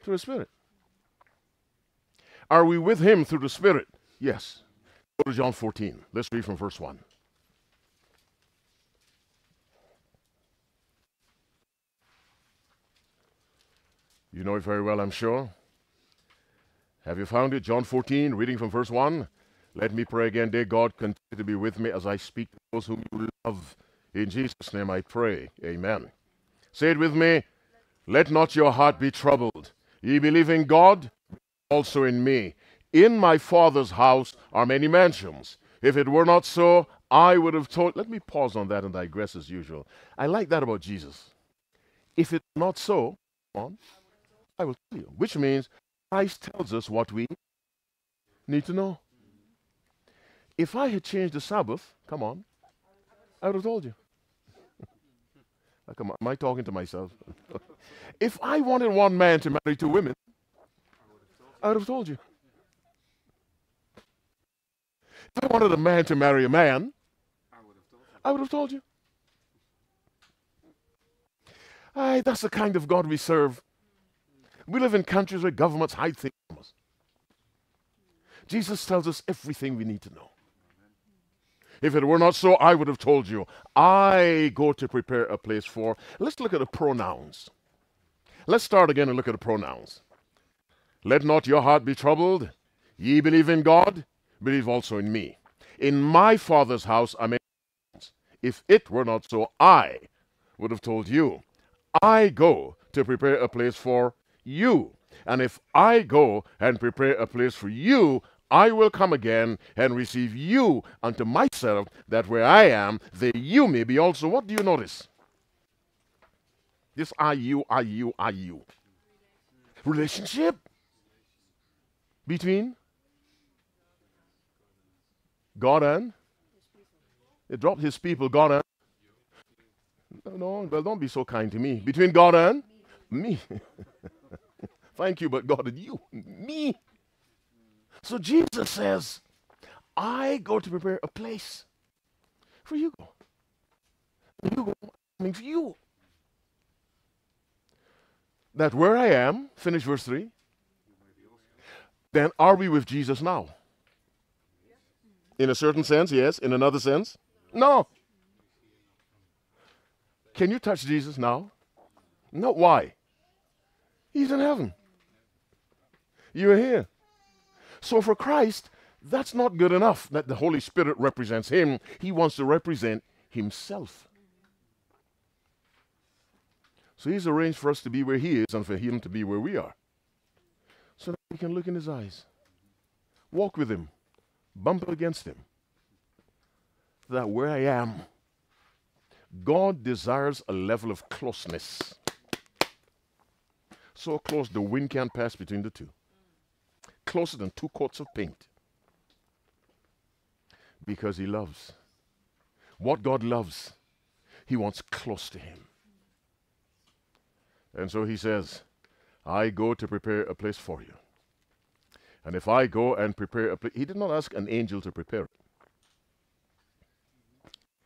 [SPEAKER 1] Through the Spirit. Are we with him through the Spirit? Yes. Go to John 14. Let's read from verse 1. You know it very well, I'm sure. Have you found it? John 14, reading from verse 1. Let me pray again, dear God, continue to be with me as I speak to those whom you love. In Jesus' name I pray. Amen. Say it with me. Let not your heart be troubled. Ye believe in God, also in me. In my Father's house are many mansions. If it were not so, I would have told. Let me pause on that and digress as usual. I like that about Jesus. If it's not so, on, I will tell you. Which means Christ tells us what we need to know. If I had changed the Sabbath, come on, I would have told you. Come on, am I talking to myself? if I wanted one man to marry two women, I would have told you. If I wanted a man to marry a man,
[SPEAKER 2] I would have told you.
[SPEAKER 1] I would have told you. Aye, that's the kind of God we serve. We live in countries where governments hide things from us. Jesus tells us everything we need to know. If it were not so, I would have told you. I go to prepare a place for. Let's look at the pronouns. Let's start again and look at the pronouns. Let not your heart be troubled. Ye believe in God, believe also in me. In my Father's house are many mansions. If it were not so, I would have told you. I go to prepare a place for you. And if I go and prepare a place for you, I will come again and receive you unto myself, that where I am, there you may be also. What do you notice? This are you, are you, are you. Relationship between God and it dropped his people, God and no, no, well, don't be so kind to me. Between God and me. Thank you, but God and you. Me. So Jesus says, I go to prepare a place for you. You go, coming for you. That where I am, finish verse 3, then are we with Jesus now? In a certain sense, yes. In another sense, no. Can you touch Jesus now? No. Why? He's in heaven. You're here. So for Christ, that's not good enough that the Holy Spirit represents him. He wants to represent himself. So he's arranged for us to be where he is and for him to be where we are. So that we can look in his eyes, walk with him, bump against him. That where I am, God desires a level of closeness. So close the wind can't pass between the two. Closer than two coats of paint. Because he loves. What God loves, he wants close to him. And so he says, I go to prepare a place for you. And if I go and prepare a place, he did not ask an angel to prepare it.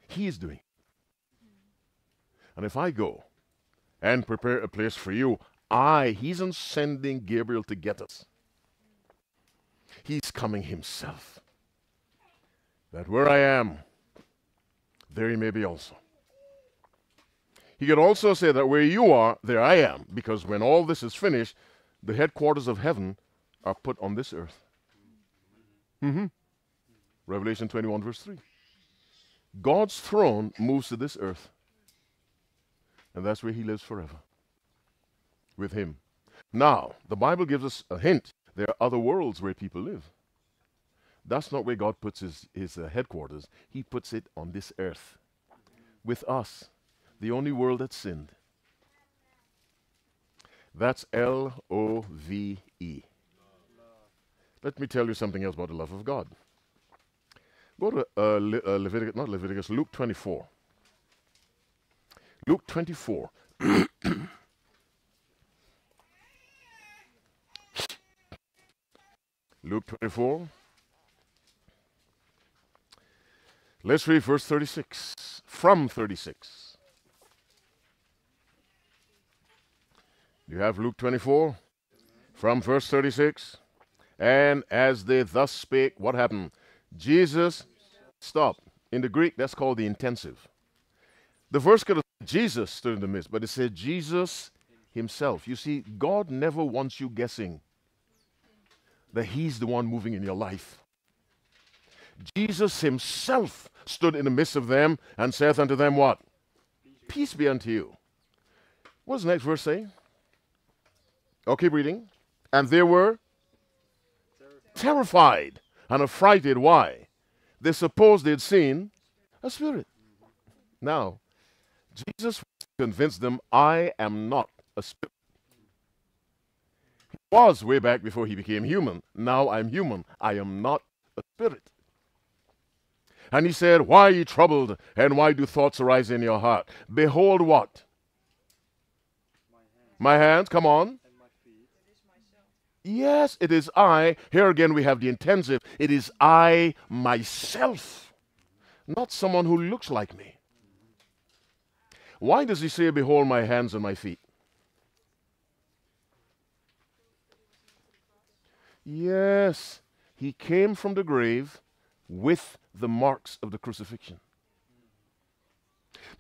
[SPEAKER 1] He is doing. And if I go and prepare a place for you, I, he isn't sending Gabriel to get us. He's coming himself. That where I am, there he may be also. He could also say that where you are, there I am, because when all this is finished, the headquarters of heaven are put on this earth. hmm Revelation 21, verse 3. God's throne moves to this earth, and that's where he lives forever with him. Now, the Bible gives us a hint. There are other worlds where people live. That's not where God puts his, his uh, headquarters. He puts it on this earth with us, the only world that sinned. That's L O V E. Let me tell you something else about the love of God. Go to uh, Le- uh, Leviticus, not Leviticus, Luke 24. Luke 24. Luke 24. Let's read verse 36. From 36. You have Luke 24 from verse 36. And as they thus spake, what happened? Jesus, stop. In the Greek, that's called the intensive. The verse could have said Jesus stood in the midst, but it said Jesus himself. You see, God never wants you guessing that He's the one moving in your life. Jesus Himself stood in the midst of them and saith unto them, What? Peace be unto you. What's the next verse? Oh, keep reading. And they were terrified and affrighted. Why? They supposed they'd seen a spirit. Now, Jesus convinced them, I am not a spirit. Was way back before he became human. Now I'm human. I am not a spirit. And he said, Why are ye troubled, and why do thoughts arise in your heart? Behold, what? My hands, come on. Yes, it is I. Here again we have the intensive. It is I myself, not someone who looks like me. Why does he say, Behold my hands and my feet? Yes, he came from the grave with the marks of the crucifixion.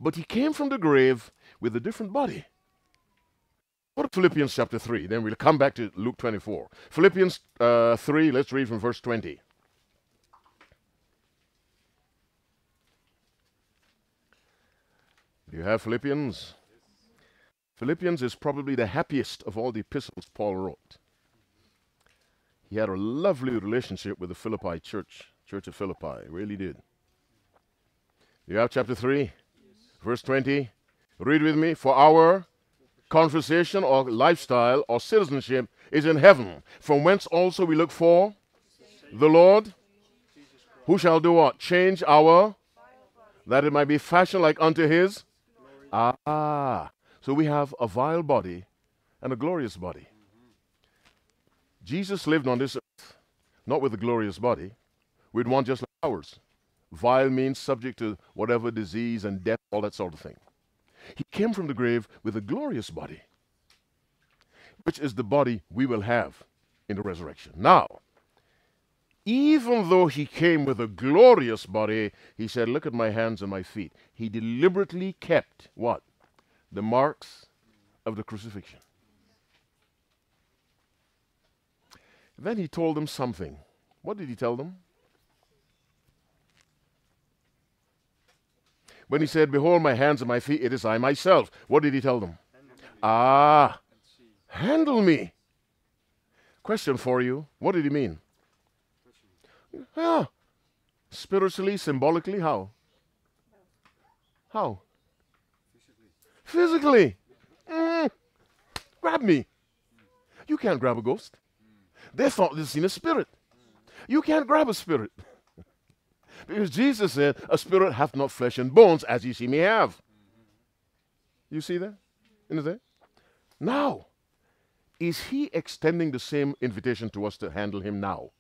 [SPEAKER 1] But he came from the grave with a different body. Go to Philippians chapter 3, then we'll come back to Luke 24. Philippians uh, 3, let's read from verse 20. Do you have Philippians? Philippians is probably the happiest of all the epistles Paul wrote. He had a lovely relationship with the Philippi church, Church of Philippi, really did. You have chapter 3, verse 20. Read with me. For our conversation or lifestyle or citizenship is in heaven, from whence also we look for the Lord, who shall do what? Change our, that it might be fashioned like unto his. Ah, so we have a vile body and a glorious body. Jesus lived on this earth, not with a glorious body, with one just like ours. Vile means subject to whatever disease and death, all that sort of thing. He came from the grave with a glorious body, which is the body we will have in the resurrection. Now, even though he came with a glorious body, he said, Look at my hands and my feet. He deliberately kept what? The marks of the crucifixion. Then he told them something. What did he tell them? When he said, Behold my hands and my feet, it is I myself. What did he tell them? Ah, handle me. Question for you. What did he mean? Yeah. Spiritually, symbolically, how? How? Physically. Mm. Grab me. You can't grab a ghost. They thought they'd seen a spirit. You can't grab a spirit. because Jesus said, A spirit hath not flesh and bones, as ye see me have. You see that? In there? Now, is he extending the same invitation to us to handle him now?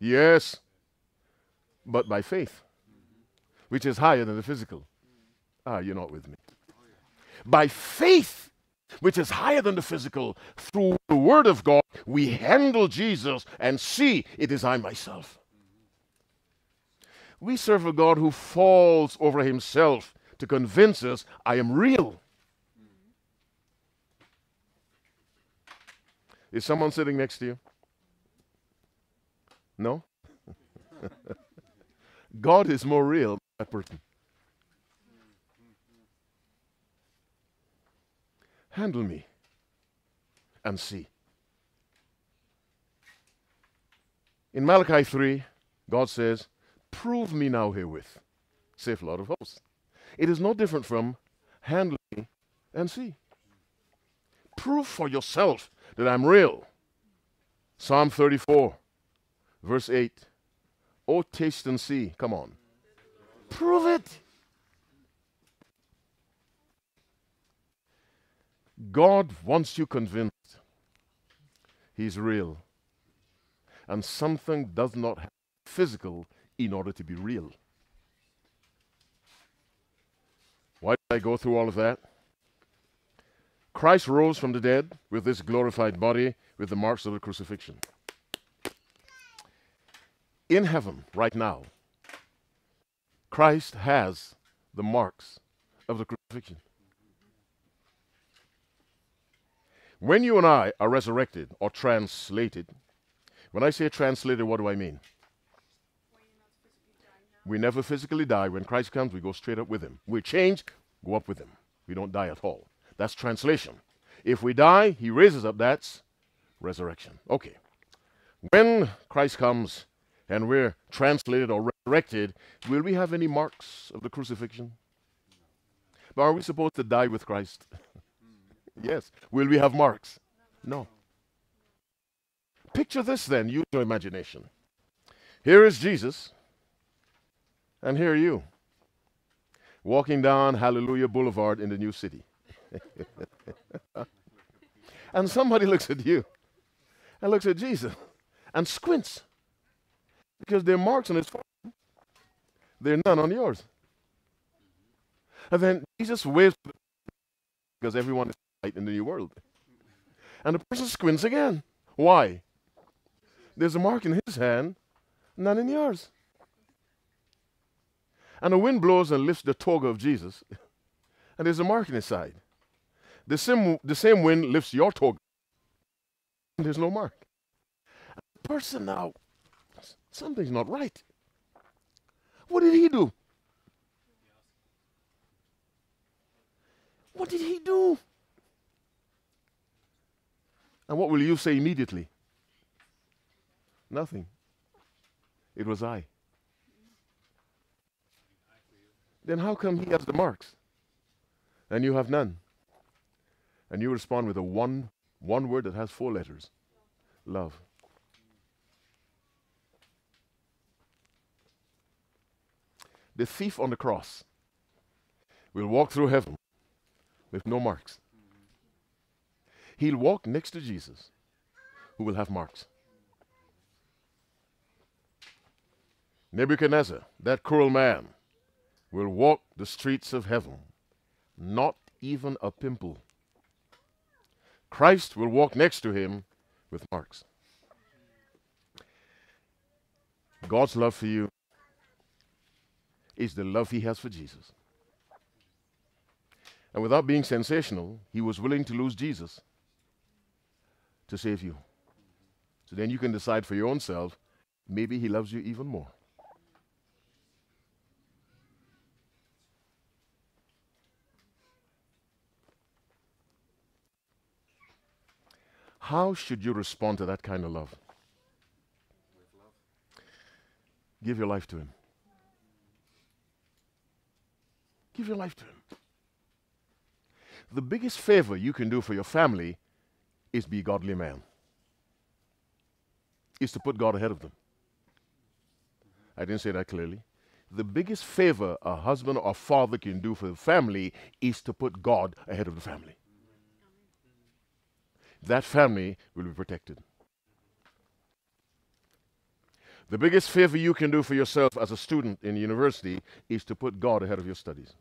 [SPEAKER 1] Yes, but by faith, which is higher than the physical. Ah, you're not with me. By faith, which is higher than the physical, through the Word of God, we handle Jesus and see it is I myself. We serve a God who falls over himself to convince us I am real. Is someone sitting next to you? No? God is more real than that person. Handle me and see. In Malachi 3, God says, Prove me now herewith, saith Lord of hosts. It is no different from handle me and see. Prove for yourself that I'm real. Psalm 34, verse 8. Oh, taste and see. Come on. Prove it. God wants you convinced He's real. And something does not have physical in order to be real. Why did I go through all of that? Christ rose from the dead with this glorified body with the marks of the crucifixion. In heaven, right now, Christ has the marks of the crucifixion. When you and I are resurrected or translated, when I say translated, what do I mean? We never physically die. When Christ comes, we go straight up with him. We change, go up with him. We don't die at all. That's translation. If we die, he raises up. That's resurrection. Okay. When Christ comes and we're translated or resurrected, will we have any marks of the crucifixion? But are we supposed to die with Christ? Yes. Will we have marks? No. Picture this then. Use your imagination. Here is Jesus, and here are you, walking down Hallelujah Boulevard in the new city. and somebody looks at you and looks at Jesus and squints because there are marks on his forehead. There are none on yours. And then Jesus waves because everyone is right in the new world. And the person squints again. Why? There's a mark in his hand, none in yours. And the wind blows and lifts the toga of Jesus, and there's a mark in his side. The same, the same wind lifts your toga, and there's no mark. And the person now, something's not right. What did he do? What did he do? And what will you say immediately? Nothing. It was I. Then how come he has the marks and you have none? And you respond with a one one word that has four letters. Love. The thief on the cross will walk through heaven with no marks. He'll walk next to Jesus, who will have marks. Nebuchadnezzar, that cruel man, will walk the streets of heaven, not even a pimple. Christ will walk next to him with marks. God's love for you is the love he has for Jesus. And without being sensational, he was willing to lose Jesus to save you. So then you can decide for your own self maybe he loves you even more. How should you respond to that kind of love? Give your life to Him. Give your life to Him. The biggest favor you can do for your family is be a godly man, is to put God ahead of them. I didn't say that clearly. The biggest favor a husband or father can do for the family is to put God ahead of the family that family will be protected. The biggest favor you can do for yourself as a student in university is to put God ahead of your studies.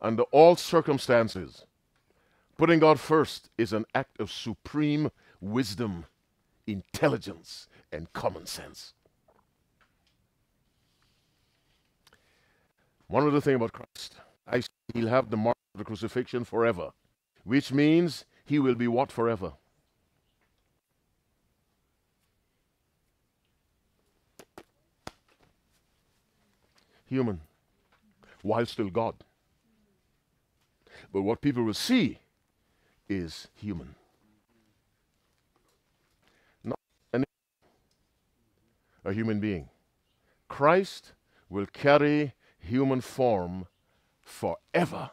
[SPEAKER 1] Under all circumstances, putting God first is an act of supreme wisdom, intelligence, and common sense. One other thing about Christ, I he'll have the mark of the crucifixion forever, which means he will be what forever? Human, while still God. But what people will see is human. Not an, a human being. Christ will carry human form forever.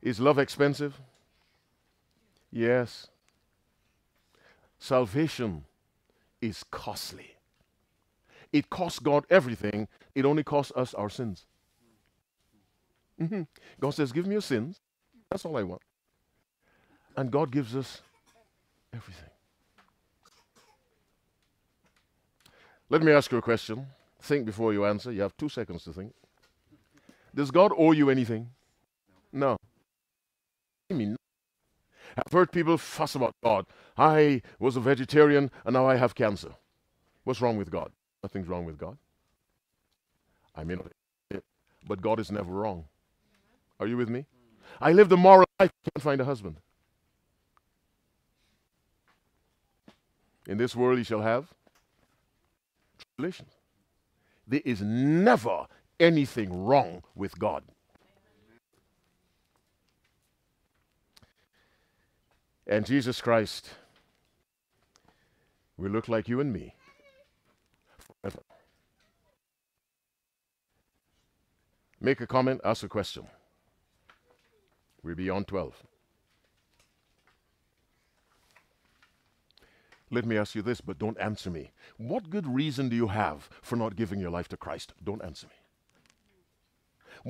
[SPEAKER 1] Is love expensive? Yes. Salvation is costly. It costs God everything, it only costs us our sins. Mm-hmm. God says, Give me your sins. That's all I want. And God gives us everything. Let me ask you a question. Think before you answer. You have two seconds to think. Does God owe you anything? No. I mean, I've heard people fuss about God. I was a vegetarian and now I have cancer. What's wrong with God? Nothing's wrong with God. I mean, but God is never wrong. Are you with me? I lived a moral life, can't find a husband. In this world, you shall have tribulations. There is never anything wrong with God. And Jesus Christ will look like you and me forever. Make a comment, ask a question. We're beyond 12. Let me ask you this, but don't answer me. What good reason do you have for not giving your life to Christ? Don't answer me.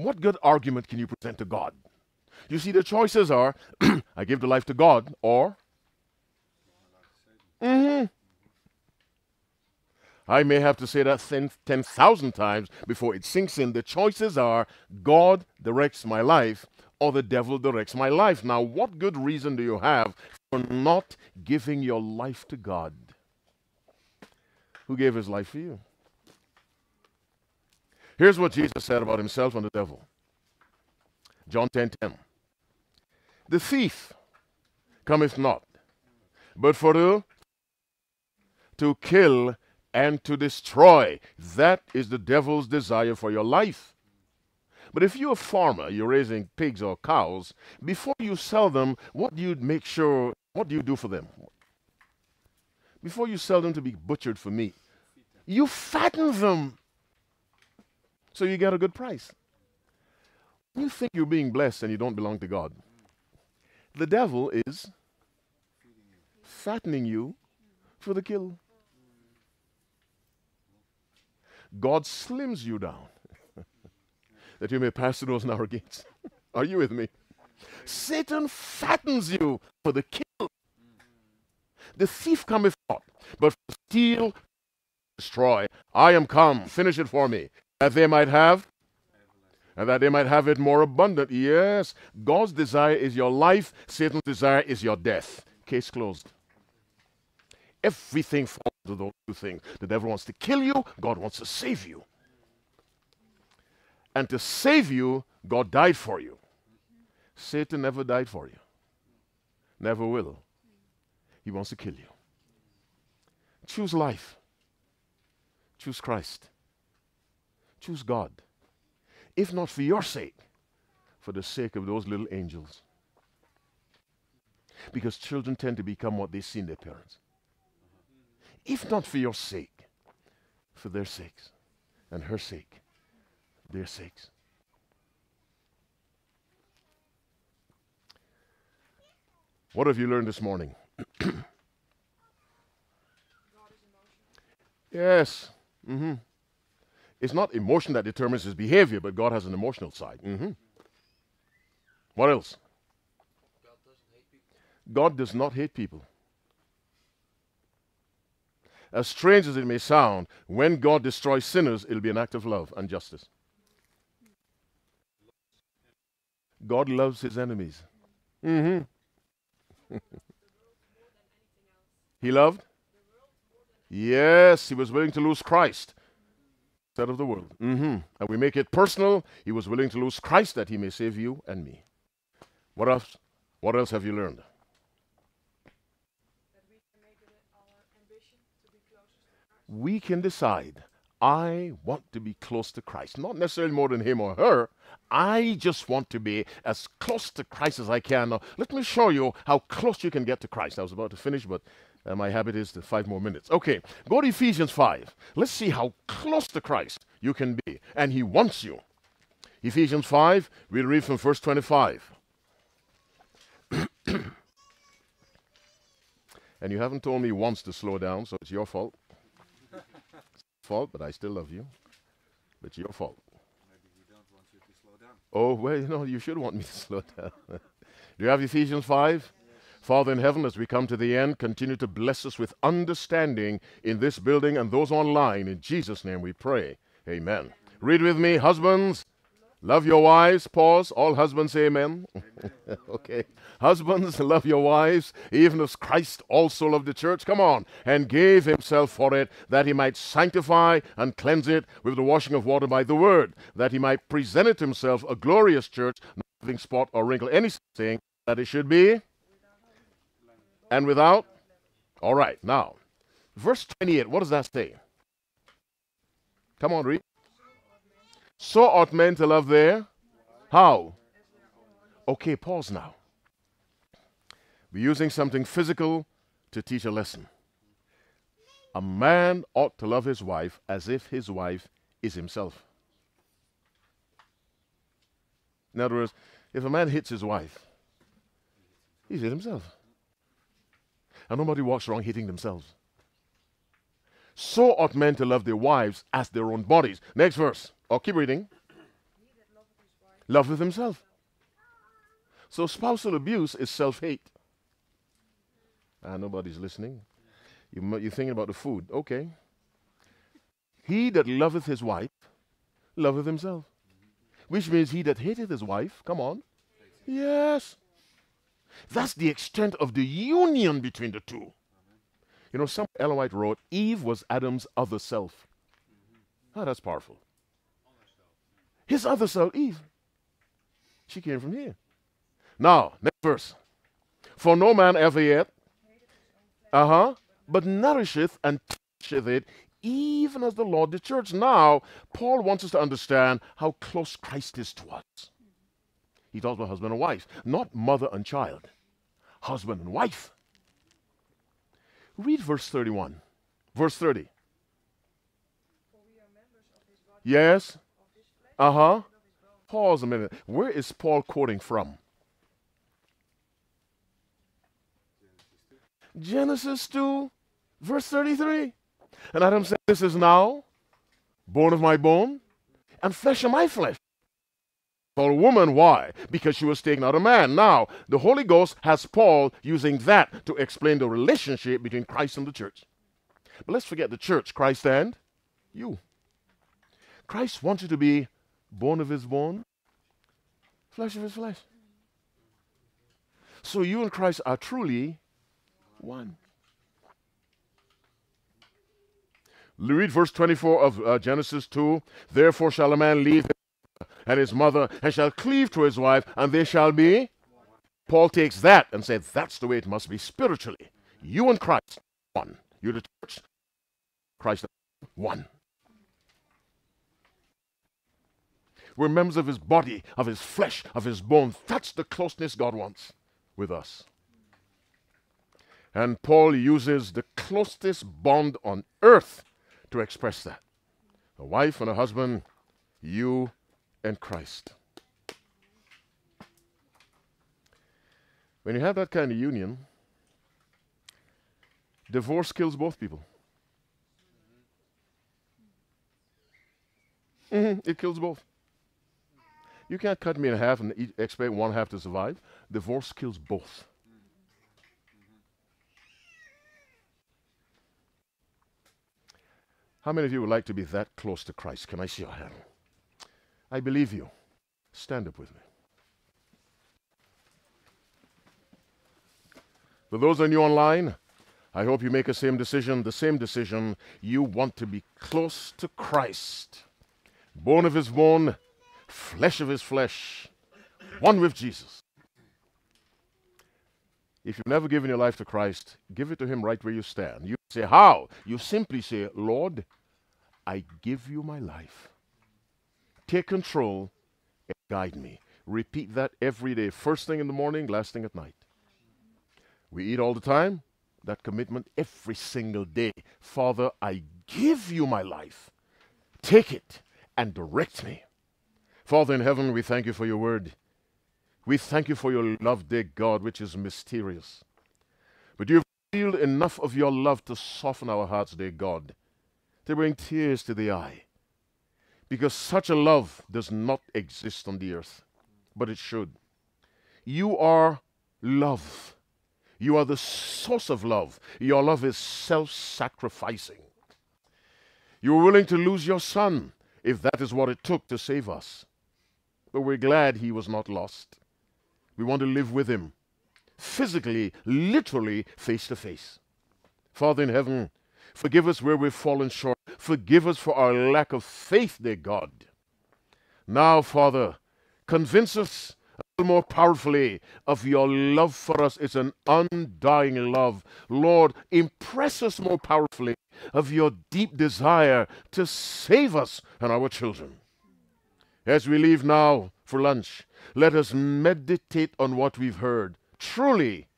[SPEAKER 1] What good argument can you present to God? You see, the choices are I give the life to God or. hmm I may have to say that 10,000 times before it sinks in. The choices are God directs my life or the devil directs my life. Now, what good reason do you have for not giving your life to God? Who gave his life for you? Here's what Jesus said about himself and the devil. John 10:10. 10, 10. The thief cometh not, but for to, to kill and to destroy. That is the devil's desire for your life. But if you're a farmer, you're raising pigs or cows, before you sell them, what do you make sure, what do you do for them? Before you sell them to be butchered for meat, you fatten them so you get a good price. You think you're being blessed and you don't belong to God. The devil is fattening you for the kill. God slims you down that you may pass through those narrow gates. Are you with me? Satan fattens you for the kill. The thief cometh not, but to steal, destroy. I am come, finish it for me, that they might have, and that they might have it more abundant. Yes, God's desire is your life, Satan's desire is your death. Case closed. Everything falls to those two things. The devil wants to kill you, God wants to save you. And to save you, God died for you. Satan never died for you, never will. He wants to kill you. Choose life, choose Christ, choose God. If not for your sake, for the sake of those little angels. Because children tend to become what they see in their parents. If not for your sake, for their sakes and her sake their sakes. What have you learned this morning? yes. Mm-hmm. It's not emotion that determines his behavior, but God has an emotional side. Mm-hmm. What else? God does not hate people. As strange as it may sound, when God destroys sinners, it'll be an act of love and justice. God loves his enemies. Mm-hmm. he loved? Yes, he was willing to lose Christ instead of the world. Mm-hmm. And we make it personal. He was willing to lose Christ that he may save you and me. What else? What else have you learned? We can decide I want to be close to Christ. Not necessarily more than him or her. I just want to be as close to Christ as I can. Now, let me show you how close you can get to Christ. I was about to finish, but uh, my habit is to five more minutes. Okay, go to Ephesians 5. Let's see how close to Christ you can be. And he wants you. Ephesians 5, we'll read from verse 25. and you haven't told me once to slow down, so it's your fault fault, but I still love you. But it's your fault.
[SPEAKER 2] Maybe we don't want you to slow down.
[SPEAKER 1] Oh, well, you know, you should want me to slow down. Do you have Ephesians 5? Father in heaven, as we come to the end, continue to bless us with understanding in this building and those online. In Jesus' name we pray. Amen. Read with me, husbands. Love your wives. Pause. All husbands amen. okay. Husbands, love your wives, even as Christ also loved the church. Come on. And gave himself for it, that he might sanctify and cleanse it with the washing of water by the word, that he might present it himself a glorious church, not having spot or wrinkle, anything that it should be. And without? All right. Now, verse 28, what does that say? Come on, read. So ought men to love their how? Okay, pause now. We're using something physical to teach a lesson. A man ought to love his wife as if his wife is himself. In other words, if a man hits his wife, he's hit himself. And nobody walks around hitting themselves. So ought men to love their wives as their own bodies. Next verse. Or keep reading. Love with himself. So spousal abuse is self hate. Ah, nobody's listening. You, you're thinking about the food. Okay. He that loveth his wife loveth himself. Which means he that hateth his wife, come on. Yes. That's the extent of the union between the two. You know, some Ellen White wrote, Eve was Adam's other self. Ah, that's powerful. His other self, Eve. She came from here. Now, next verse. For no man ever yet, uh huh, but nourisheth and teacheth it, even as the Lord the church. Now, Paul wants us to understand how close Christ is to us. He talks about husband and wife, not mother and child, husband and wife. Read verse 31. Verse 30. Yes. Uh huh. Pause a minute. Where is Paul quoting from? Genesis 2, verse 33. And Adam said, This is now bone of my bone and flesh of my flesh. For a woman, why? Because she was taken out of man. Now, the Holy Ghost has Paul using that to explain the relationship between Christ and the church. But let's forget the church, Christ and you. Christ wants you to be bone of his bone, flesh of his flesh. So you and Christ are truly one. Read verse 24 of uh, Genesis 2. Therefore shall a man leave his and his mother, and shall cleave to his wife, and they shall be. Paul takes that and said, that's the way it must be spiritually. You and Christ, one. You the church, Christ, one. We're members of his body, of his flesh, of his bone. That's the closeness God wants with us. And Paul uses the closest bond on earth to express that. A wife and a husband, you and Christ. When you have that kind of union, divorce kills both people. Mhm, It kills both. You can't cut me in half and expect one half to survive. Divorce kills both. How many of you would like to be that close to Christ? Can I see your hand? I believe you. Stand up with me. For those of you online, I hope you make the same decision, the same decision. You want to be close to Christ. Bone of his bone, flesh of his flesh, one with Jesus. If you've never given your life to Christ, give it to him right where you stand. You say, How? You simply say, Lord, I give you my life. Take control and guide me. Repeat that every day, first thing in the morning, last thing at night. We eat all the time. That commitment every single day. Father, I give you my life. Take it and direct me. Father in heaven, we thank you for your word. We thank you for your love, dear God, which is mysterious. But you've revealed enough of your love to soften our hearts, dear God, to bring tears to the eye. Because such a love does not exist on the earth, but it should. You are love. You are the source of love. Your love is self sacrificing. You were willing to lose your son if that is what it took to save us. But we're glad he was not lost. We want to live with him, physically, literally, face to face. Father in heaven, forgive us where we've fallen short. Forgive us for our lack of faith, dear God. Now, Father, convince us more powerfully of your love for us. It's an undying love. Lord, impress us more powerfully of your deep desire to save us and our children. As we leave now for lunch, let us meditate on what we've heard. Truly,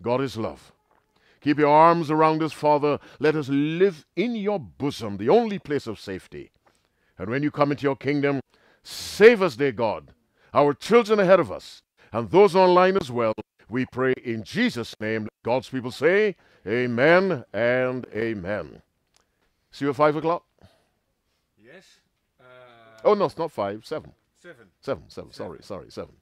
[SPEAKER 1] God is love. Keep your arms around us, Father. Let us live in your bosom, the only place of safety. And when you come into your kingdom, save us, dear God, our children ahead of us, and those online as well. We pray in Jesus' name. God's people say, Amen and Amen. See you at 5 o'clock? Oh, no, it's not 5, 7.
[SPEAKER 2] Seven.
[SPEAKER 1] 7, 7, sorry, sorry, 7.